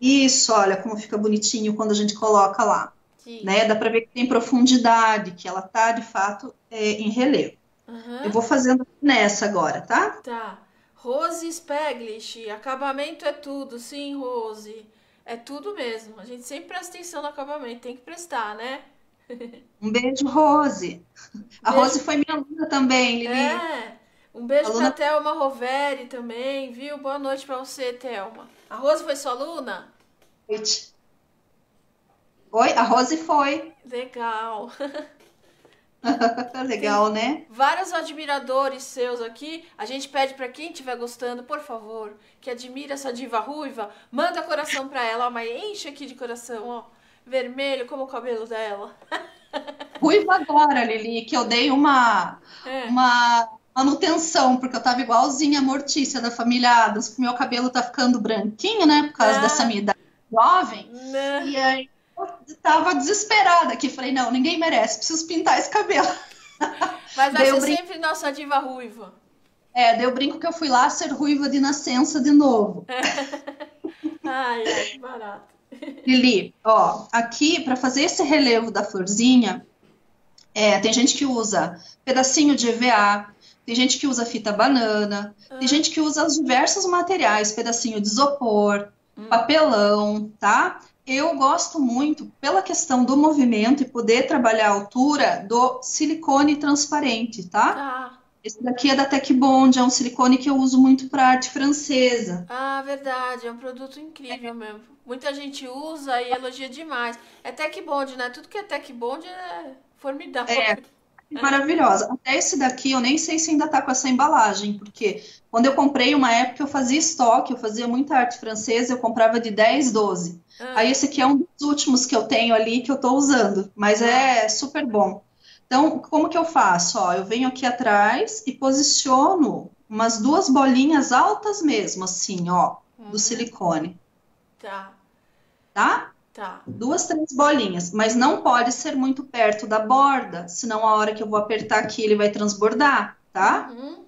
Isso, olha como fica bonitinho quando a gente coloca lá. Sim. né? Dá para ver que tem profundidade, que ela tá de fato é, em relevo. Aham. Eu vou fazendo nessa agora, tá? Tá. Rose Spaglish, acabamento é tudo, sim, Rose. É tudo mesmo. A gente sempre presta atenção no acabamento, tem que prestar, né? Um beijo, Rose. A Beijo. Rose foi minha aluna também, Lili. É. Um beijo Aluna- pra Thelma Roveri também, viu? Boa noite pra você, Thelma. A Rose foi sua aluna? Noite. Oi, a Rose foi. Legal. Legal, né? Vários admiradores seus aqui. A gente pede pra quem estiver gostando, por favor, que admira essa diva ruiva, manda coração pra ela, ó, mas enche aqui de coração, ó. Vermelho como o cabelo dela. Ruiva agora, Lili, que eu dei uma, É. uma manutenção, porque eu tava igualzinha a Mortícia da família Adams, meu cabelo tá ficando branquinho, né? Por causa Ah. dessa minha idade jovem. Né? E aí eu tava desesperada aqui. Falei, não, ninguém merece, preciso pintar esse cabelo. Mas vai ser brin- sempre nossa diva ruiva. É, daí eu brinco que eu fui lá ser ruiva de nascença de novo. Ai, ai, que barato. Lili, ó, aqui para fazer esse relevo da florzinha, é, tem gente que usa pedacinho de EVA, tem gente que usa fita banana, tem gente que usa os diversos materiais, pedacinho de isopor, Hum. papelão, tá? Eu gosto muito, pela questão do movimento e poder trabalhar a altura, do silicone transparente, tá? Tá. Esse daqui é da Tech Bond, é um silicone que eu uso muito para arte francesa. Ah, verdade, é um produto incrível mesmo. Muita gente usa e elogia demais. É Tech Bond, né? Tudo que é Tech Bond é formidável. É. Maravilhosa. Até esse daqui eu nem sei se ainda tá com essa embalagem, porque quando eu comprei uma época eu fazia estoque, eu fazia muita arte francesa, eu comprava de 10, 12. Ah, Aí esse aqui é um dos últimos que eu tenho ali que eu tô usando, mas é super bom. Então, como que eu faço? Ó, eu venho aqui atrás e posiciono umas duas bolinhas altas mesmo, assim, ó, do uhum. silicone, Tá, tá? tá. Duas, três bolinhas, mas não pode ser muito perto da borda, senão a hora que eu vou apertar aqui ele vai transbordar, tá? Uhum.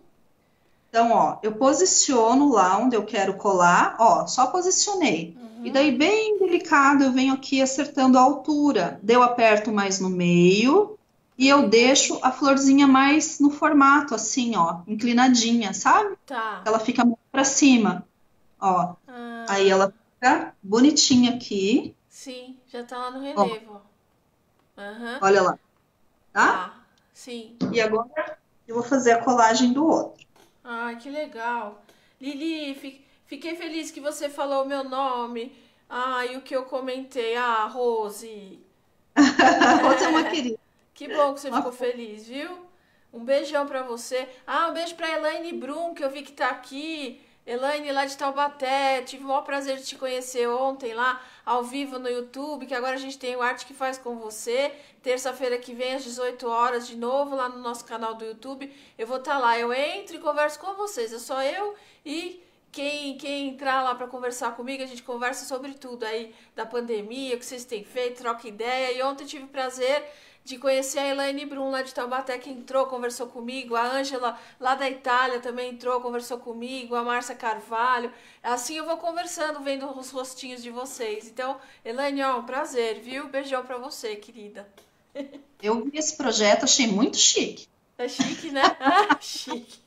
Então, ó, eu posiciono lá onde eu quero colar, ó, só posicionei. Uhum. E daí, bem delicado, eu venho aqui acertando a altura. Daí eu aperto mais no meio e eu deixo a florzinha mais no formato, assim, ó, inclinadinha, sabe? Tá. Ela fica pra cima, ó. Ah, Aí ela fica bonitinha aqui, sim, já tá lá no relevo. Aham. olha lá, tá? Tá. Sim. E agora eu vou fazer a colagem do outro. Ai, que legal. Lili, fi- Fiquei feliz que você falou o meu nome. Ah, e o que eu comentei. Ah, Rose. Rose é uma querida. Que bom que você ficou feliz, viu? Um beijão para você. Ah, um beijo pra Elaine Brum, que eu vi que tá aqui. Elaine lá de Taubaté, tive o maior prazer de te conhecer ontem lá, ao vivo no YouTube, que agora a gente tem o Arte que Faz com Você. Terça-feira que vem, às 18 horas, de novo, lá no nosso canal do YouTube. Eu vou estar tá lá, eu entro e converso com vocês. É só eu e quem, quem entrar lá para conversar comigo, a gente conversa sobre tudo aí da pandemia, o que vocês têm feito, troca ideia. E ontem tive o prazer de conhecer a Elaine Brum lá de Taubaté, que entrou, conversou comigo, a Ângela lá da Itália também entrou, conversou comigo, a Márcia Carvalho. Assim eu vou conversando, vendo os rostinhos de vocês. Então, Elaine, ó, um prazer, viu? Beijão pra você, querida. Eu vi esse projeto, achei muito chique. É chique, né? Chique.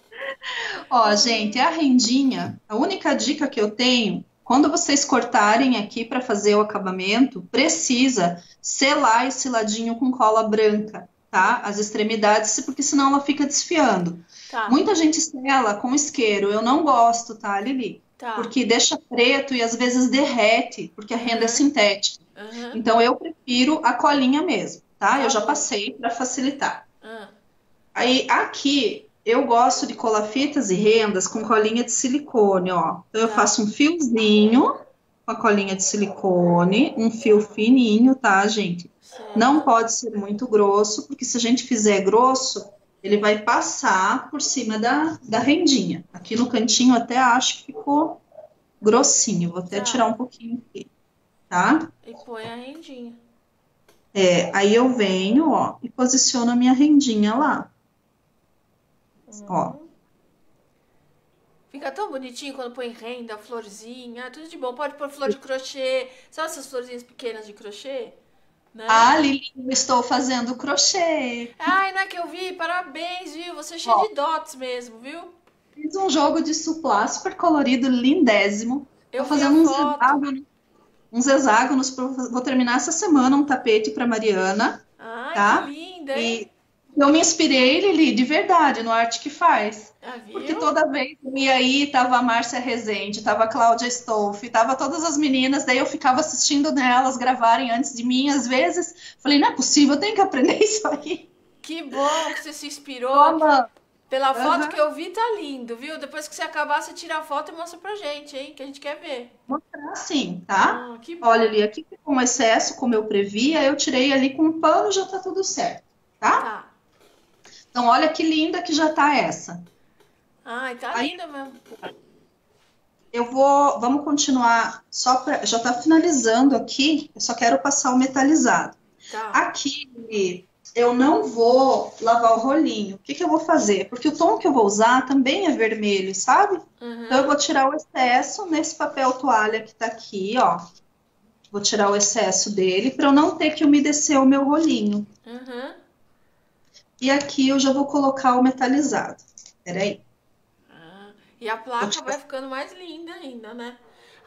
Ó, gente, a rendinha, a única dica que eu tenho quando vocês cortarem aqui para fazer o acabamento, precisa selar esse ladinho com cola branca, tá? As extremidades, porque senão ela fica desfiando. Tá. Muita gente sela com isqueiro, eu não gosto, tá, Lili? Tá. Porque deixa preto e às vezes derrete, porque a renda é sintética. Uhum. Então eu prefiro a colinha mesmo, tá? Eu já passei para facilitar. Uhum. Aí aqui eu gosto de colar fitas e rendas com colinha de silicone, ó. Então eu tá. faço um fiozinho com a colinha de silicone, um fio fininho, tá, gente? Não pode ser muito grosso, porque se a gente fizer grosso, ele vai passar por cima da, da rendinha. Aqui no cantinho até acho que ficou grossinho. Vou até tá. tirar um pouquinho aqui, tá? E põe a rendinha. É, aí eu venho, ó, e posiciono a minha rendinha lá. Ó. Fica tão bonitinho quando põe renda, florzinha, tudo de bom. Pode pôr flor de crochê. Sabe essas florzinhas pequenas de crochê? Né? Ah, Lili, estou fazendo crochê. Ai, não é que eu vi? Parabéns, viu? Você é cheio Ó, de dots mesmo, viu? Fiz um jogo de suplá super colorido, lindésimo. Eu Tô fazendo uns hexágonos, uns hexágonos. Vou terminar essa semana um tapete para Mariana. Ai, tá? que linda, hein? E eu me inspirei, Lili, de verdade, no Arte que Faz. Ah, Porque toda vez que eu ia aí, tava a Márcia Rezende, tava a Cláudia Stolf, tava todas as meninas, daí eu ficava assistindo nelas gravarem antes de mim, às vezes. Falei, não é possível, eu tenho que aprender isso aí. Que bom que você se inspirou. Toma. Pela foto uhum. que eu vi, tá lindo, viu? Depois que você acabar, você tira a foto e mostra pra gente, hein? Que a gente quer ver. Mostrar sim, tá? Ah, Olha ali, aqui com um excesso, como eu previa, eu tirei ali com um pano, já tá tudo certo, tá? Tá. Então, olha que linda que já tá essa. Ai, tá Aí, linda mesmo. Eu vou, vamos continuar, só pra, já tá finalizando aqui, eu só quero passar o metalizado. Tá. Aqui, eu não vou lavar o rolinho. O que, que eu vou fazer? Porque o tom que eu vou usar também é vermelho, sabe? Uhum. Então, eu vou tirar o excesso nesse papel toalha que tá aqui, ó. Vou tirar o excesso dele para eu não ter que umedecer o meu rolinho. Uhum. E aqui eu já vou colocar o metalizado. Peraí. Ah, e a placa vai ficando mais linda ainda, né?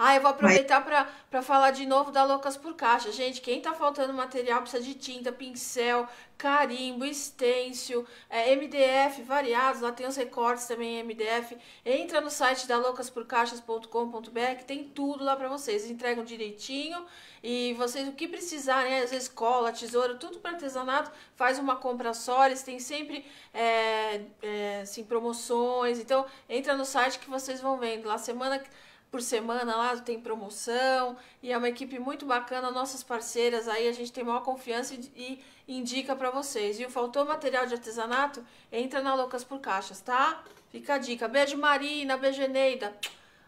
Ah, eu vou aproveitar para falar de novo da Loucas por Caixa. Gente, quem tá faltando material precisa de tinta, pincel, carimbo, estêncil, é, MDF variados, lá tem os recortes também em MDF. Entra no site da loucasporcaixas.com.br que tem tudo lá para vocês. Entregam direitinho e vocês, o que precisarem, às vezes cola, tesoura, tudo para artesanato, faz uma compra só. Eles têm sempre é, é, assim, promoções. Então, entra no site que vocês vão vendo. Lá semana por semana lá tem promoção e é uma equipe muito bacana, nossas parceiras aí, a gente tem maior confiança e, e indica para vocês. Viu? Faltou material de artesanato? Entra na Loucas por Caixas, tá? Fica a dica. Beijo Marina, beijo Eneida.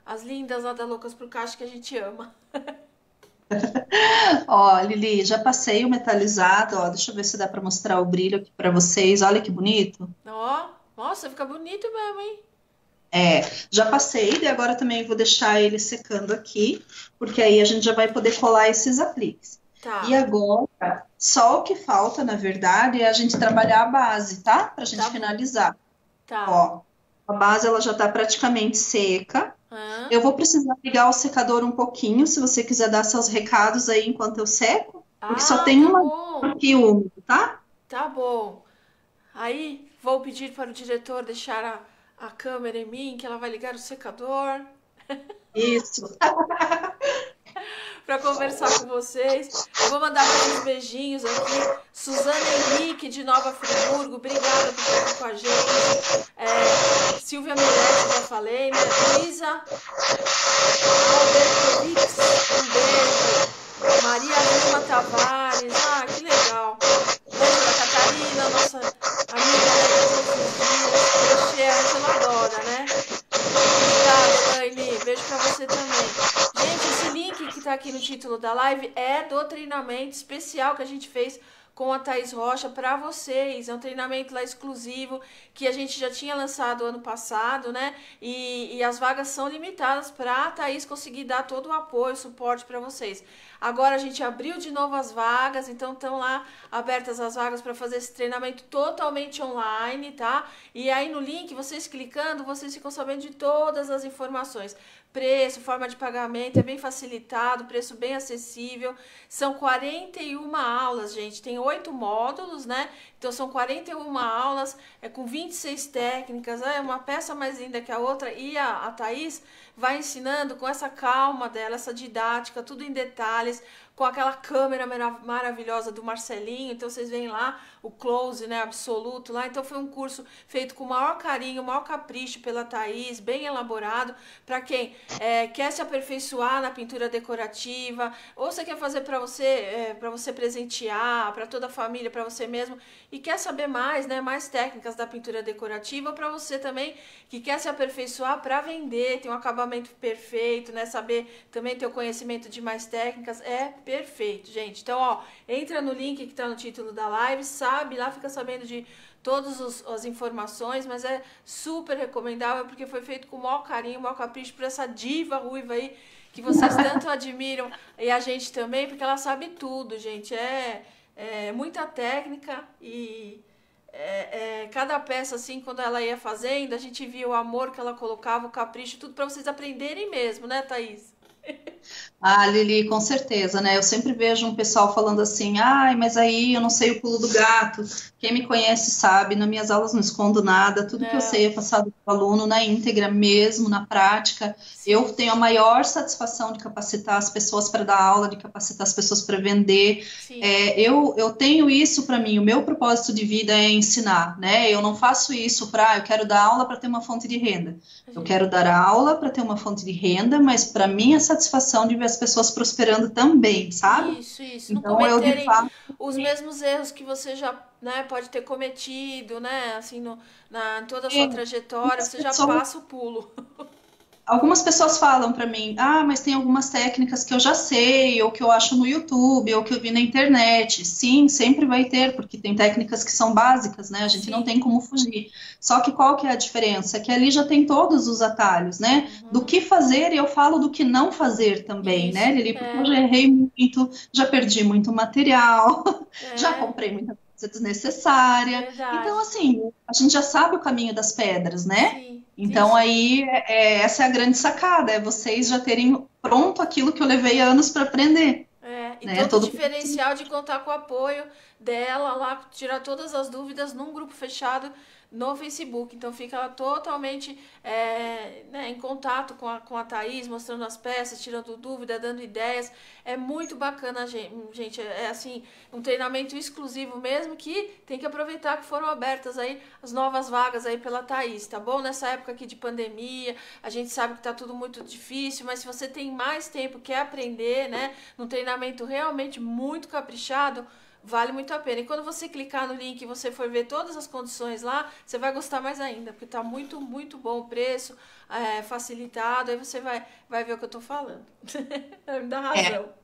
As lindas lá da Loucas por Caixa que a gente ama. ó, Lili, já passei o metalizado, ó, deixa eu ver se dá para mostrar o brilho aqui para vocês. Olha que bonito. Ó, nossa, fica bonito mesmo, hein? É, já passei e agora também vou deixar ele secando aqui, porque aí a gente já vai poder colar esses apliques. Tá. E agora, só o que falta, na verdade, é a gente trabalhar a base, tá? Pra gente tá finalizar. Tá. Ó, a base ela já tá praticamente seca. Eu vou precisar ligar o secador um pouquinho, se você quiser dar seus recados aí enquanto eu seco, porque ah, só tem tá uma bom. aqui úmido, tá? Tá bom. Aí vou pedir para o diretor deixar a, a câmera em mim, que ela vai ligar o secador. Isso. para conversar com vocês. Eu vou mandar uns beijinhos aqui. Suzana Henrique, de Nova Friburgo, obrigada por estar com a gente. É, Silvia Melete, já falei, né? Luísa Albertovix, um beijo. Maria Lima Tavares, ah, que legal. Beijo da Catarina, nossa amiga a gente adora, né? Obrigada, Laine. Beijo pra você também. Gente, esse link que está aqui no título da live é do treinamento especial que a gente fez com a Thaís Rocha para vocês. É um treinamento lá exclusivo que a gente já tinha lançado ano passado, né? E, e as vagas são limitadas para a Thaís conseguir dar todo o apoio, suporte para vocês. Agora a gente abriu de novo as vagas, então estão lá abertas as vagas para fazer esse treinamento totalmente online, tá? E aí no link, vocês clicando, vocês ficam sabendo de todas as informações preço, forma de pagamento, é bem facilitado, preço bem acessível. São 41 aulas, gente. Tem oito módulos, né? Então são 41 aulas, é com 26 técnicas, é uma peça mais linda que a outra. E a, a Thaís vai ensinando com essa calma dela, essa didática, tudo em detalhes com aquela câmera maravilhosa do Marcelinho. Então vocês veem lá o close, né, absoluto lá. Então foi um curso feito com o maior carinho, o maior capricho pela Thaís, bem elaborado para quem é, quer se aperfeiçoar na pintura decorativa, ou você quer fazer para você, é, para você presentear, para toda a família, para você mesmo e quer saber mais, né, mais técnicas da pintura decorativa, para você também que quer se aperfeiçoar para vender, ter um acabamento perfeito, né, saber também ter o conhecimento de mais técnicas é perfeito, gente. Então, ó, entra no link que está no título da live, sabe, lá fica sabendo de todas as informações, mas é super recomendável porque foi feito com o maior carinho, o maior capricho por essa diva ruiva aí que vocês tanto admiram e a gente também, porque ela sabe tudo, gente. É, é muita técnica e é, é, cada peça assim, quando ela ia fazendo, a gente via o amor que ela colocava, o capricho, tudo para vocês aprenderem mesmo, né, Thaís? Ah, Lili, com certeza, né? Eu sempre vejo um pessoal falando assim, ai, mas aí eu não sei o pulo do gato. Quem me conhece sabe, nas minhas aulas não escondo nada, tudo que eu sei é passado para o aluno na íntegra mesmo, na prática. Sim. Eu tenho a maior satisfação de capacitar as pessoas para dar aula, de capacitar as pessoas para vender. É, eu, eu tenho isso para mim, o meu propósito de vida é ensinar, né? Eu não faço isso para, eu quero dar aula para ter uma fonte de renda. Eu quero dar aula para ter uma fonte de renda, mas para mim essa satisfação de ver as pessoas prosperando também, sabe? Isso, isso. Então, não cometerem eu, de fato... os mesmos erros que você já né, pode ter cometido, né? Assim, no, na, em toda a sua é, trajetória, você já passa o pulo. algumas pessoas falam para mim, ah, mas tem algumas técnicas que eu já sei, ou que eu acho no YouTube, ou que eu vi na internet. Sim, sempre vai ter, porque tem técnicas que são básicas, né? A gente Sim. não tem como fugir. Só que qual que é a diferença? Que ali já tem todos os atalhos, né? Uhum. Do que fazer, e eu falo do que não fazer também, Isso, né, Lili? Porque é. eu já errei muito, já perdi muito material, é. já comprei muita coisa desnecessária. Verdade. Então, assim, a gente já sabe o caminho das pedras, né? Sim. Então aí é, essa é a grande sacada, é vocês já terem pronto aquilo que eu levei anos para aprender. É, e né? todo, todo o diferencial de contar com o apoio dela lá, tirar todas as dúvidas num grupo fechado no Facebook. Então fica totalmente é, né, em contato com a, com a Thaís, mostrando as peças, tirando dúvida, dando ideias. É muito bacana, gente. É, é assim, um treinamento exclusivo mesmo que tem que aproveitar que foram abertas aí as novas vagas aí pela Thaís, tá bom? Nessa época aqui de pandemia, a gente sabe que tá tudo muito difícil, mas se você tem mais tempo, quer aprender, né? Num treinamento realmente muito caprichado, vale muito a pena. E quando você clicar no link e você for ver todas as condições lá, você vai gostar mais ainda, porque está muito, muito bom o preço, é, facilitado, aí você vai, vai ver o que eu estou falando. Me dá razão. É.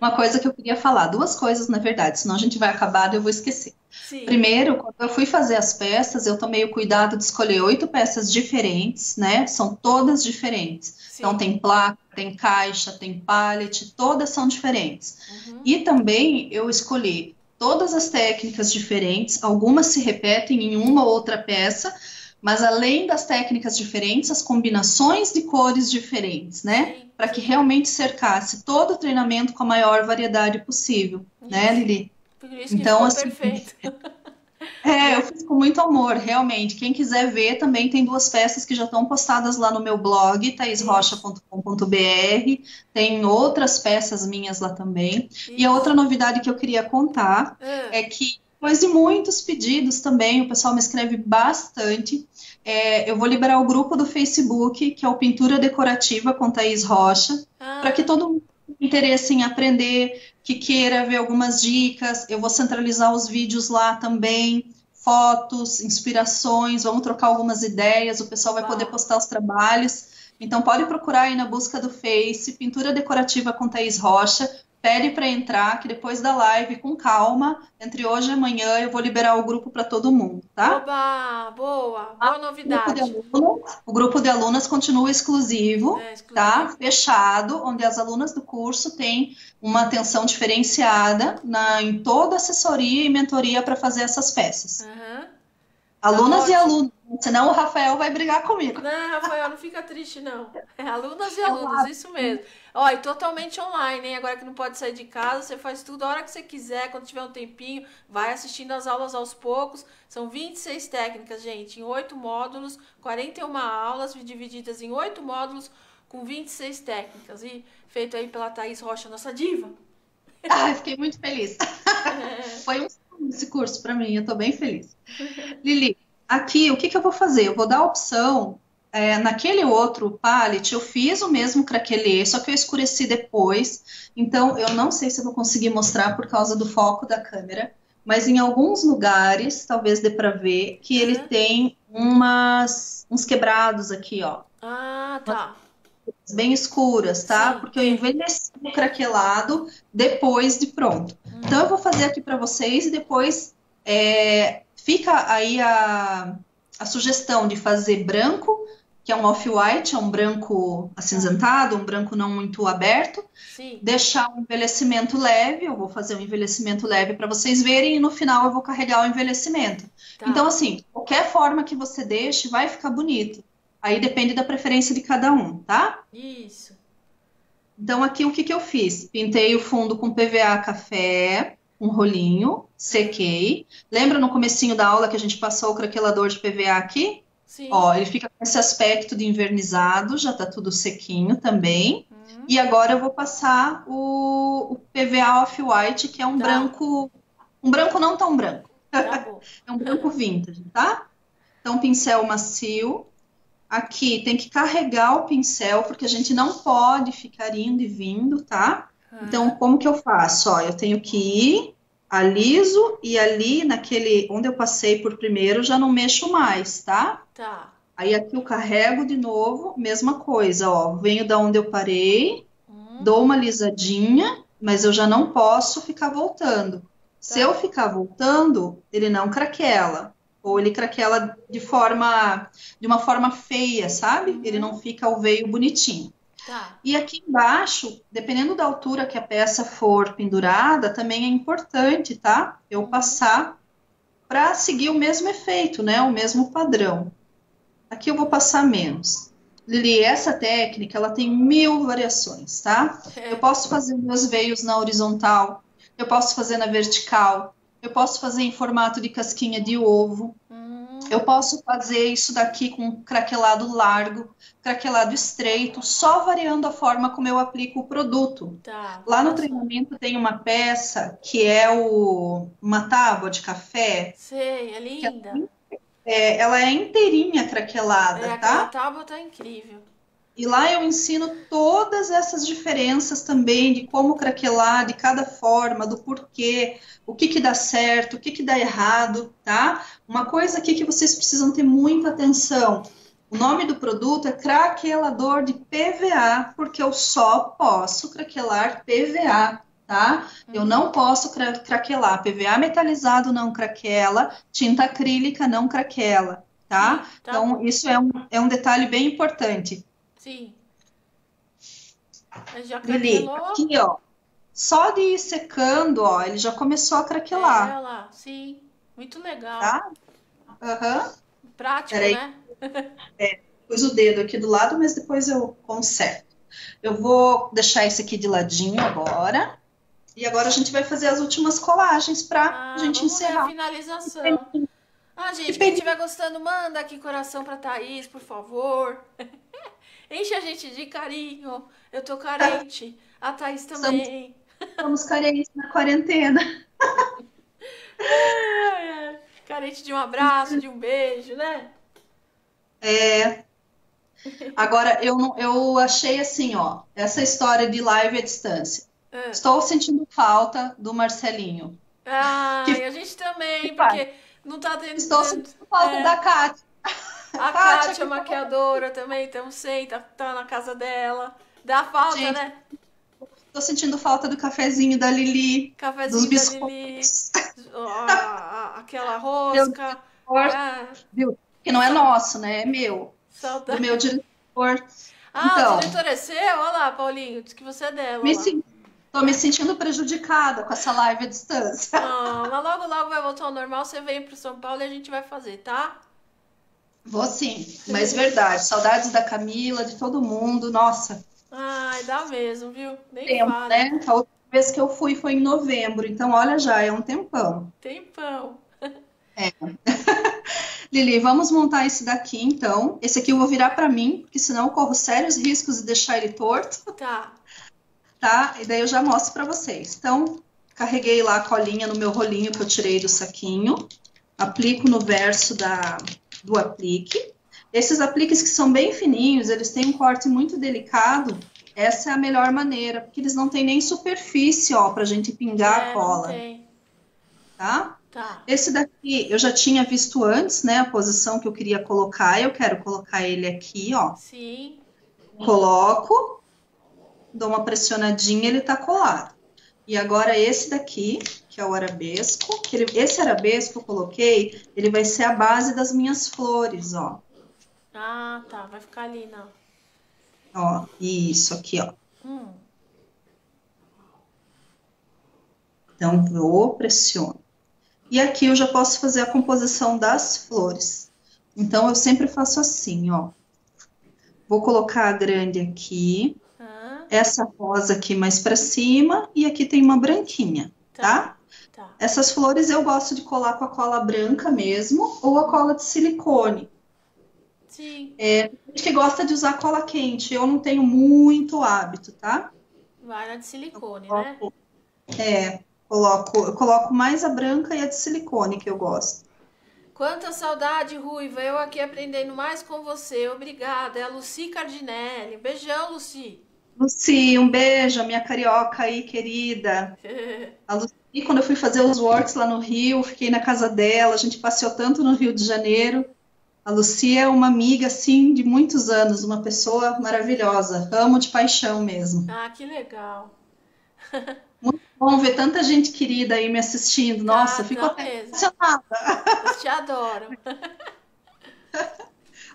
Uma coisa que eu queria falar, duas coisas na verdade, senão a gente vai acabar e eu vou esquecer. Sim. Primeiro, quando eu fui fazer as peças, eu tomei o cuidado de escolher oito peças diferentes, né? São todas diferentes. Sim. Então tem placa, tem caixa, tem pallet, todas são diferentes. Uhum. E também eu escolhi todas as técnicas diferentes, algumas se repetem em uma ou outra peça, mas além das técnicas diferentes, as combinações de cores diferentes, né? Para que realmente cercasse todo o treinamento com a maior variedade possível, né, Lili? Por isso então, assim, perfeito. É, eu fiz com muito amor, realmente. Quem quiser ver, também tem duas peças que já estão postadas lá no meu blog, thaisrocha.com.br. Tem outras peças minhas lá também. Isso. E a outra novidade que eu queria contar é, é que, depois de muitos pedidos também, o pessoal me escreve bastante. É, eu vou liberar o grupo do Facebook, que é o Pintura Decorativa com Thaís Rocha, ah. para que todo mundo tenha interesse em aprender, que queira ver algumas dicas. Eu vou centralizar os vídeos lá também, fotos, inspirações, vamos trocar algumas ideias, o pessoal vai poder postar os trabalhos. Então pode procurar aí na busca do Face, Pintura Decorativa com Thaís Rocha, pede para entrar, que depois da live, com calma, entre hoje e amanhã, eu vou liberar o grupo para todo mundo, tá? Oba, boa, boa novidade. O grupo, alunas, o grupo de alunas continua exclusivo, é, exclusivo, tá? Fechado, onde as alunas do curso têm uma atenção diferenciada na, em toda assessoria e mentoria para fazer essas peças. Uhum. Alunas tá e alunos, senão o Rafael vai brigar comigo. Não, Rafael, não fica triste, não. É alunas e alunos, isso mesmo. Ó, e totalmente online, hein? Agora que não pode sair de casa, você faz tudo a hora que você quiser, quando tiver um tempinho, vai assistindo as aulas aos poucos. São 26 técnicas, gente, em 8 módulos, 41 aulas divididas em 8 módulos com 26 técnicas. E feito aí pela Thaís Rocha, nossa diva. Ai, fiquei muito feliz. É. Foi um esse curso para mim, eu tô bem feliz. Lili, aqui o que, que eu vou fazer? Eu vou dar a opção. É, naquele outro pallet, eu fiz o mesmo craquelê, só que eu escureci depois. Então, eu não sei se eu vou conseguir mostrar por causa do foco da câmera, mas em alguns lugares, talvez dê para ver, que ele uhum. tem umas, uns quebrados aqui, ó. Ah, tá bem escuras, tá? Sim. Porque eu envelheci o craquelado depois de pronto. Hum. Então eu vou fazer aqui para vocês e depois é, fica aí a, a sugestão de fazer branco, que é um off-white, é um branco acinzentado, um branco não muito aberto. Sim. Deixar um envelhecimento leve, eu vou fazer um envelhecimento leve para vocês verem e no final eu vou carregar o envelhecimento. Tá. Então, assim, qualquer forma que você deixe, vai ficar bonito. Aí depende da preferência de cada um, tá? Isso. Então, aqui o que, que eu fiz? Pintei o fundo com PVA café, um rolinho, sequei. Lembra no comecinho da aula que a gente passou o craquelador de PVA aqui? Sim. Ó, ele fica com esse aspecto de invernizado, já tá tudo sequinho também. Uhum. E agora eu vou passar o, o PVA Off-White, que é um tá. branco, um branco não tão branco. Tá é um branco vintage, tá? Então, pincel macio, Aqui tem que carregar o pincel, porque a gente não pode ficar indo e vindo, tá? Então, como que eu faço? Ó, eu tenho que ir, aliso, e ali naquele, onde eu passei por primeiro, já não mexo mais, tá? Tá. Aí aqui eu carrego de novo, mesma coisa, ó. Venho da onde eu parei, hum. dou uma alisadinha, mas eu já não posso ficar voltando. Tá. Se eu ficar voltando, ele não craquela ou ele craquela de forma de uma forma feia, sabe? Ele não fica o veio bonitinho. Tá. E aqui embaixo, dependendo da altura que a peça for pendurada, também é importante, tá? Eu passar para seguir o mesmo efeito, né? O mesmo padrão. Aqui eu vou passar menos. Lili, essa técnica, ela tem mil variações, tá? É. Eu posso fazer meus veios na horizontal, eu posso fazer na vertical, eu posso fazer em formato de casquinha de ovo. Hum. Eu posso fazer isso daqui com craquelado largo, craquelado estreito, só variando a forma como eu aplico o produto. Tá, Lá no treinamento tem uma peça que é o, uma tábua de café. Sei, é linda. É, ela é inteirinha craquelada, é, tá? A tábua tá incrível. E lá eu ensino todas essas diferenças também de como craquelar, de cada forma, do porquê, o que que dá certo, o que que dá errado, tá? Uma coisa aqui que vocês precisam ter muita atenção. O nome do produto é craquelador de PVA, porque eu só posso craquelar PVA, tá? Eu não posso cra craquelar. PVA metalizado não craquela, tinta acrílica não craquela, tá? tá então, bom. isso é um, é um detalhe bem importante. Sim. já craquelou. aqui, ó. Só de ir secando, ó, ele já começou a craquelar. É, lá, sim. Muito legal. Tá? Aham. Uhum. Prático, Peraí. né? é, pus o dedo aqui do lado, mas depois eu conserto. Eu vou deixar esse aqui de ladinho agora. E agora a gente vai fazer as últimas colagens para ah, gente encerrar. a finalização. Ah, gente, quem estiver gostando, manda aqui coração pra Thaís, por favor. Enche a gente de carinho. Eu tô carente. A Thaís também. Estamos carentes na quarentena. Carente de um abraço, de um beijo, né? É. Agora, eu, não, eu achei assim, ó, essa história de live à distância. É. Estou sentindo falta do Marcelinho. Ah, que... e a gente também, porque não tá tendo. Estou sentindo falta é. da Kátia. A Kátia, maquiadora também, estamos sem, tá, tá na casa dela. Dá falta, gente, né? Tô sentindo falta do cafezinho da Lili. Cafezinho dos biscoitos. da Lili. Aquela rosca. Ah. Viu? Que não é nosso, né? É meu. Saudade. Do meu diretor. Ah, então, o diretor é seu? Olha lá, Paulinho. Diz que você é dela. Me sim, tô me sentindo prejudicada com essa live à distância. Não, mas logo, logo vai voltar ao normal. Você vem pro São Paulo e a gente vai fazer, tá? Vou sim, mas verdade. Saudades da Camila, de todo mundo. Nossa, Ai, dá mesmo, viu? Nem Tempo, fala. né? A última vez que eu fui foi em novembro, então olha já, é um tempão. Tempão. É. Lili, vamos montar esse daqui então. Esse aqui eu vou virar para mim, porque senão eu corro sérios riscos de deixar ele torto. Tá. Tá? E daí eu já mostro para vocês. Então, carreguei lá a colinha no meu rolinho que eu tirei do saquinho. Aplico no verso da, do aplique. Esses apliques que são bem fininhos, eles têm um corte muito delicado. Essa é a melhor maneira, porque eles não têm nem superfície, ó, pra gente pingar é, a cola. Tá? Tá. Esse daqui eu já tinha visto antes, né? A posição que eu queria colocar. Eu quero colocar ele aqui, ó. Sim. Coloco, dou uma pressionadinha, ele tá colado. E agora esse daqui, que é o arabesco, ele, esse arabesco que eu coloquei, ele vai ser a base das minhas flores, ó. Ah, tá. Vai ficar ali, não. Ó, isso aqui, ó. Hum. Então, vou, pressiono. E aqui eu já posso fazer a composição das flores. Então, eu sempre faço assim, ó. Vou colocar a grande aqui. Essa rosa aqui mais para cima. E aqui tem uma branquinha, tá? tá? tá? Essas flores eu gosto de colar com a cola branca mesmo. Ou a cola de silicone. Sim. É, gente que gosta de usar cola quente. Eu não tenho muito hábito, tá? Vai na de silicone, né? coloco, né? É, coloco, eu coloco mais a branca e a de silicone que eu gosto. Quanta saudade, Ruiva. Eu aqui aprendendo mais com você. Obrigada. É a Luci Cardinelli. Beijão, Luci. Luci, um beijo, a minha carioca aí, querida. a Luci, quando eu fui fazer os works lá no Rio, fiquei na casa dela. A gente passeou tanto no Rio de Janeiro. A Lucia é uma amiga, assim, de muitos anos, uma pessoa maravilhosa. Amo de paixão mesmo. Ah, que legal. Muito bom ver tanta gente querida aí me assistindo. Nossa, ah, fico até emocionada. Eu te adoro.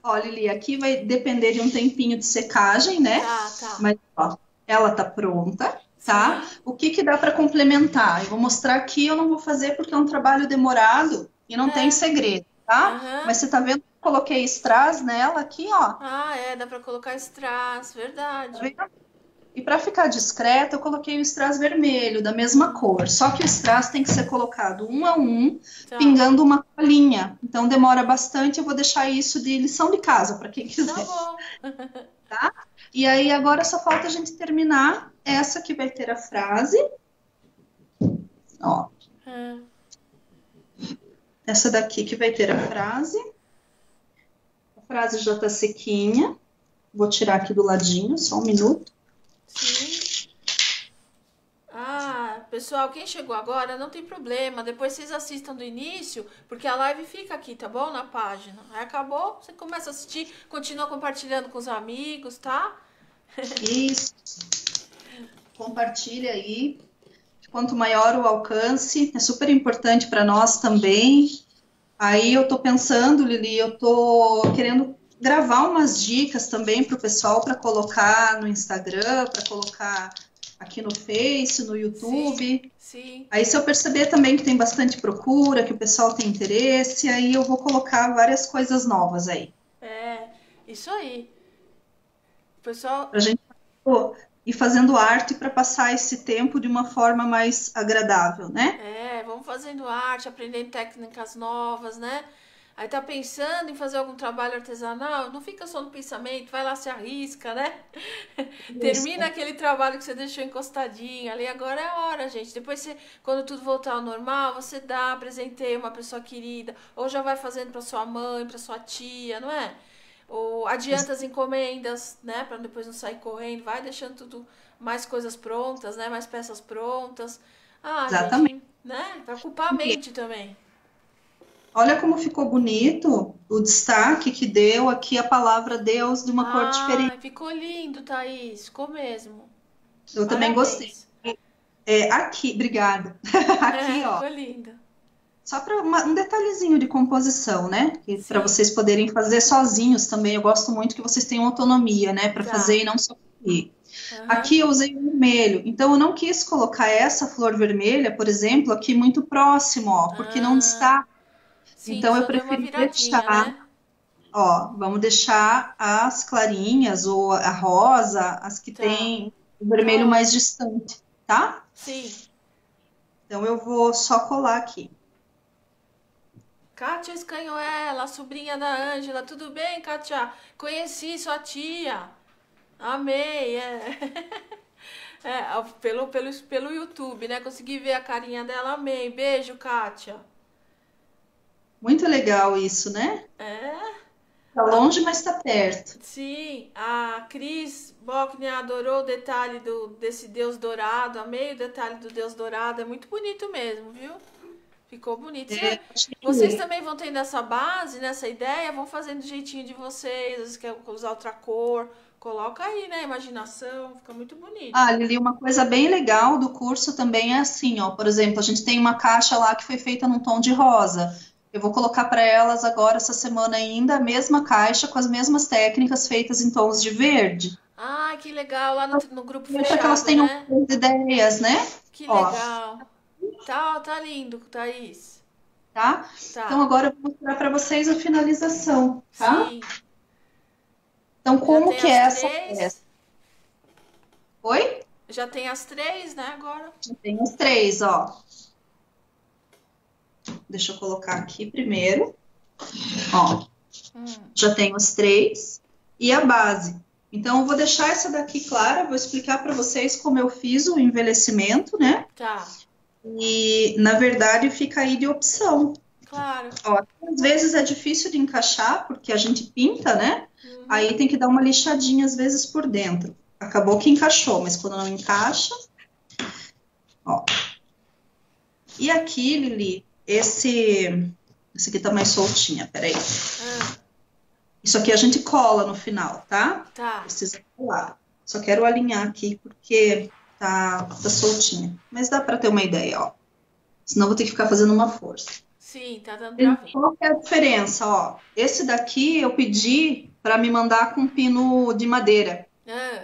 Ó, Lili, aqui vai depender de um tempinho de secagem, né? Tá, tá. Mas, ó, ela tá pronta, tá? Sim. O que que dá para complementar? Eu vou mostrar aqui, eu não vou fazer porque é um trabalho demorado e não é. tem segredo, tá? Uhum. Mas você tá vendo coloquei strass nela aqui, ó. Ah, é, dá para colocar strass, verdade. E para ficar discreta, eu coloquei o strass vermelho, da mesma cor. Só que o strass tem que ser colocado um a um, tá. pingando uma colinha. Então demora bastante, eu vou deixar isso de lição de casa para quem quiser. Tá bom. tá? E aí agora só falta a gente terminar essa que vai ter a frase. Ó. Hum. Essa daqui que vai ter a frase frase já tá sequinha. Vou tirar aqui do ladinho, só um minuto. Sim. Ah, pessoal, quem chegou agora, não tem problema. Depois vocês assistam do início, porque a live fica aqui, tá bom? Na página. Aí acabou, você começa a assistir, continua compartilhando com os amigos, tá? Isso. Compartilha aí. Quanto maior o alcance, é super importante para nós também. Aí eu tô pensando, Lili, eu tô querendo gravar umas dicas também para o pessoal para colocar no Instagram, para colocar aqui no Face, no YouTube. Sim, sim. Aí se eu perceber também que tem bastante procura, que o pessoal tem interesse, aí eu vou colocar várias coisas novas aí. É, isso aí. O pessoal. Pra gente ir fazendo arte para passar esse tempo de uma forma mais agradável, né? É, vamos fazendo arte, aprendendo técnicas novas, né? Aí tá pensando em fazer algum trabalho artesanal, não fica só no pensamento, vai lá se arrisca, né? Termina aquele trabalho que você deixou encostadinho ali, agora é a hora, gente. Depois você, quando tudo voltar ao normal, você dá, presenteia uma pessoa querida, ou já vai fazendo para sua mãe, para sua tia, não é? Ou adianta as encomendas, né, para depois não sair correndo, vai deixando tudo mais coisas prontas, né, mais peças prontas. Ah, Exatamente. Gente, né? Para ocupar a mente também. Olha como ficou bonito o destaque que deu aqui a palavra Deus de uma ah, cor diferente. Ficou lindo, Thaís. Ficou mesmo. Eu Parabéns. também gostei. É, aqui, obrigada. aqui, é, ó. Ficou lindo. Só para um detalhezinho de composição, né? Para vocês poderem fazer sozinhos também. Eu gosto muito que vocês tenham autonomia, né? Para tá. fazer e não só aqui. Uhum. Aqui eu usei o vermelho, então eu não quis colocar essa flor vermelha, por exemplo, aqui muito próximo, ó, porque não está ah. Sim, então eu preferi deixar. Né? Ó, vamos deixar as clarinhas ou a rosa, as que tá. tem o vermelho tá. mais distante, tá? Sim. Então eu vou só colar aqui. Kátia Escanhoela, sobrinha da Ângela. Tudo bem, Kátia? Conheci sua tia. Amei, é. é. pelo, pelo, pelo YouTube, né? Consegui ver a carinha dela. Amei. Beijo, Kátia. Muito legal isso, né? É. Tá longe, mas tá perto. Sim, a Cris Bockner adorou o detalhe do, desse Deus dourado, amei o detalhe do Deus dourado, é muito bonito mesmo, viu? Ficou bonito. É, vocês também vão tendo essa base, nessa ideia, vão fazendo do jeitinho de vocês, quer usar outra cor, coloca aí, né? Imaginação, fica muito bonito. Ah, Lili, uma coisa bem legal do curso também é assim, ó. Por exemplo, a gente tem uma caixa lá que foi feita num tom de rosa. Eu vou colocar para elas agora, essa semana ainda, a mesma caixa com as mesmas técnicas feitas em tons de verde. Ah, que legal, lá no, no grupo fechado, Para que elas tenham né? ideias, né? Que Ó. legal. Tá, tá lindo, Thaís. Tá? tá? Então agora eu vou mostrar para vocês a finalização, tá? Sim. Então como que é essa peça? Oi? Já tem as três, né, agora? Já tem as três, ó. Deixa eu colocar aqui primeiro. Ó, hum. já tenho as três. E a base. Então, eu vou deixar essa daqui clara, vou explicar para vocês como eu fiz o envelhecimento, né? Tá. E, na verdade, fica aí de opção. Claro. Ó, às vezes é difícil de encaixar, porque a gente pinta, né? Uhum. Aí tem que dar uma lixadinha, às vezes, por dentro. Acabou que encaixou, mas quando não encaixa... Ó. E aqui, Lili, esse. Esse aqui tá mais soltinha, peraí. Ah. Isso aqui a gente cola no final, tá? Tá. Precisa colar. Só quero alinhar aqui porque tá, tá soltinha. Mas dá pra ter uma ideia, ó. Senão vou ter que ficar fazendo uma força. Sim, tá dando pra ver. Qual é a diferença, ó? Esse daqui eu pedi para me mandar com pino de madeira. Ah.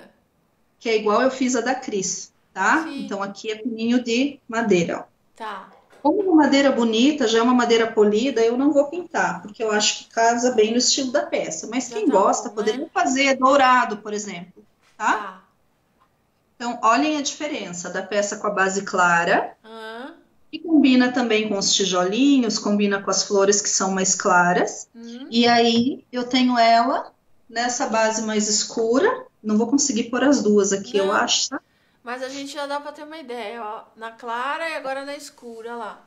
Que é igual eu fiz a da Cris, tá? Sim. Então aqui é pininho de madeira, ó. Tá. Como uma madeira bonita, já é uma madeira polida, eu não vou pintar, porque eu acho que casa bem no estilo da peça. Mas quem tá gosta, bom, poderia né? fazer dourado, por exemplo, tá? tá? Então, olhem a diferença da peça com a base clara, uhum. e combina também com os tijolinhos, combina com as flores que são mais claras. Uhum. E aí, eu tenho ela nessa base mais escura. Não vou conseguir pôr as duas aqui, não. eu acho, tá? Mas a gente já dá pra ter uma ideia, ó. Na clara e agora na escura lá.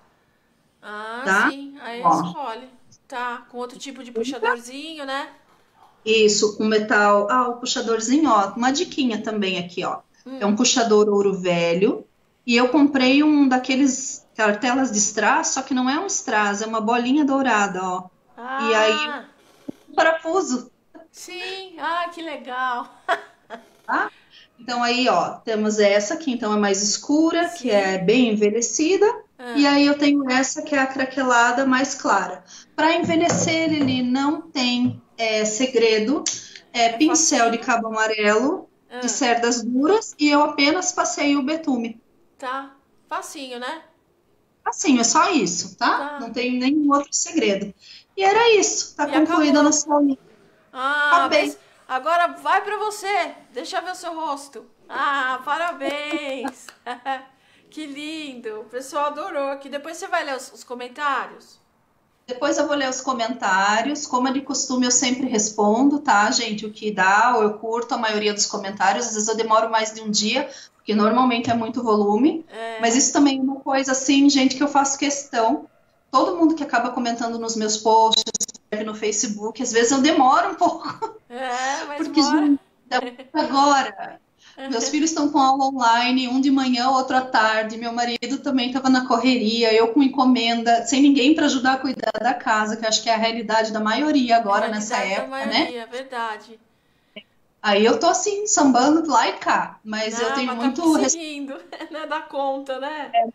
Ah, tá? sim. Aí ó. escolhe. Tá, com outro tipo de puxadorzinho, né? Isso, com metal. Ah, o puxadorzinho, ó. Uma diquinha também aqui, ó. Hum. É um puxador ouro velho. E eu comprei um daqueles cartelas de strass, só que não é um strass, é uma bolinha dourada, ó. Ah. E aí, um parafuso. Sim, ah, que legal. Tá? Então aí, ó, temos essa que então é mais escura, Sim. que é bem envelhecida, ah. e aí eu tenho essa que é a craquelada mais clara. Para envelhecer, ele não tem é, segredo, é, pincel de cabo amarelo, ah. de cerdas duras, e eu apenas passei o betume. Tá, facinho, né? Facinho, é só isso, tá? tá. Não tem nenhum outro segredo. E era isso, tá e concluída a nossa aulinha. Ah, Acabei. Mas... Agora vai para você. Deixa eu ver o seu rosto. Ah, parabéns. que lindo. O pessoal adorou aqui. Depois você vai ler os, os comentários. Depois eu vou ler os comentários. Como é de costume, eu sempre respondo, tá, gente? O que dá, ou eu curto a maioria dos comentários. Às vezes eu demoro mais de um dia, porque normalmente é muito volume. É. Mas isso também é uma coisa, assim, gente, que eu faço questão. Todo mundo que acaba comentando nos meus posts, no Facebook, às vezes eu demoro um pouco. É, mas porque, gente, agora, meus filhos estão com aula online, um de manhã, outro à tarde. Meu marido também estava na correria, eu com encomenda, sem ninguém para ajudar a cuidar da casa, que acho que é a realidade da maioria agora nessa época, maioria, né? É verdade. Aí eu tô assim, sambando lá e cá, mas Não, eu tenho mas tá muito. Tá conseguindo, né? Dá conta, né? É.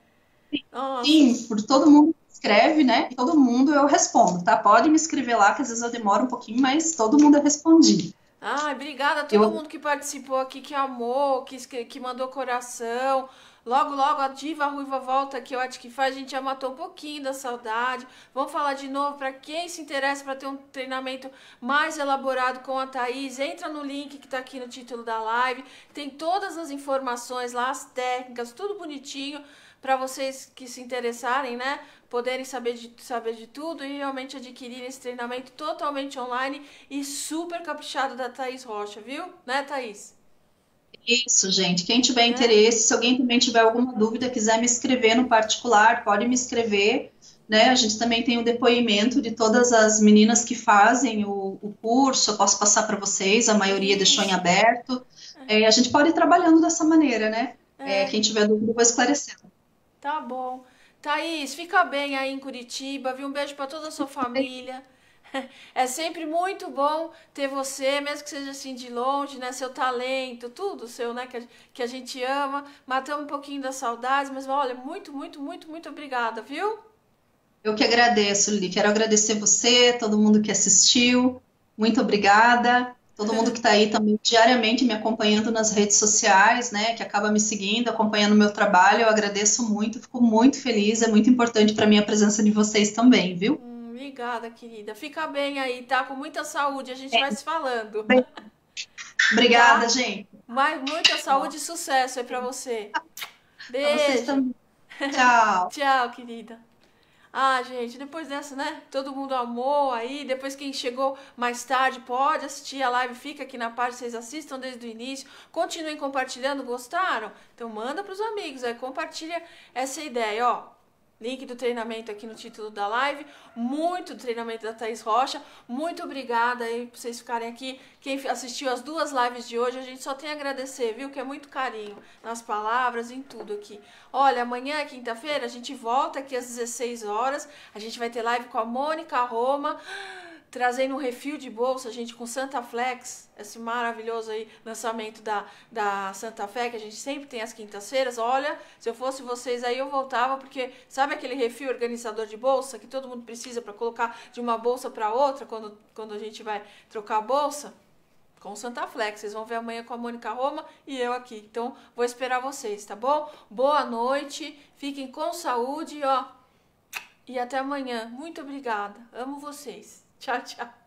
Sim, por todo mundo escreve, né? Todo mundo eu respondo, tá? Pode me escrever lá, que às vezes eu demoro um pouquinho, mas todo mundo eu respondi. Ah, obrigada a todo eu... mundo que participou aqui, que amou, que, que mandou coração. Logo, logo a Diva Ruiva volta aqui, eu acho que faz. A gente já matou um pouquinho da saudade. Vamos falar de novo para quem se interessa para ter um treinamento mais elaborado com a Thaís. Entra no link que está aqui no título da live. Tem todas as informações lá, as técnicas, tudo bonitinho para vocês que se interessarem, né? poderem saber de, saber de tudo e realmente adquirir esse treinamento totalmente online e super caprichado da Thaís Rocha, viu? Né, Thaís? Isso, gente. Quem tiver é. interesse, se alguém também tiver alguma dúvida, quiser me escrever no particular, pode me escrever. Né? A gente também tem o depoimento de todas as meninas que fazem o, o curso, eu posso passar para vocês, a maioria Isso. deixou em aberto. É, a gente pode ir trabalhando dessa maneira, né? É. É, quem tiver dúvida, eu vou esclarecendo. Tá bom. Thaís, fica bem aí em Curitiba, viu? Um beijo para toda a sua família. É sempre muito bom ter você, mesmo que seja assim de longe, né? Seu talento, tudo seu, né? Que a, que a gente ama. Matamos um pouquinho das saudades, mas olha, muito, muito, muito, muito obrigada, viu? Eu que agradeço, Lili. Quero agradecer você, todo mundo que assistiu. Muito obrigada todo mundo que está aí também diariamente me acompanhando nas redes sociais, né, que acaba me seguindo, acompanhando o meu trabalho, eu agradeço muito, fico muito feliz, é muito importante para mim a presença de vocês também, viu? Hum, obrigada, querida. Fica bem aí, tá? Com muita saúde, a gente é. vai se falando. Bem... Obrigada, tá? gente. Mas muita saúde e sucesso aí para você. Beijo. Tchau. Tchau, querida. Ah, gente, depois dessa, né? Todo mundo amou aí. Depois quem chegou mais tarde pode assistir a live, fica aqui na parte, vocês assistam desde o início. Continuem compartilhando, gostaram? Então manda para os amigos, aí compartilha essa ideia, ó. Link do treinamento aqui no título da live. Muito treinamento da Thaís Rocha. Muito obrigada aí por vocês ficarem aqui. Quem assistiu as duas lives de hoje, a gente só tem a agradecer, viu? Que é muito carinho nas palavras, em tudo aqui. Olha, amanhã, quinta-feira, a gente volta aqui às 16 horas. A gente vai ter live com a Mônica Roma trazendo um refil de bolsa, gente, com Santa Flex, esse maravilhoso aí lançamento da, da Santa Fé, que a gente sempre tem às quintas-feiras. Olha, se eu fosse vocês aí, eu voltava, porque sabe aquele refil organizador de bolsa que todo mundo precisa para colocar de uma bolsa para outra quando, quando a gente vai trocar a bolsa? Com Santa Flex. Vocês vão ver amanhã com a Mônica Roma e eu aqui. Então, vou esperar vocês, tá bom? Boa noite, fiquem com saúde, ó. E até amanhã. Muito obrigada. Amo vocês. Tchau, tchau.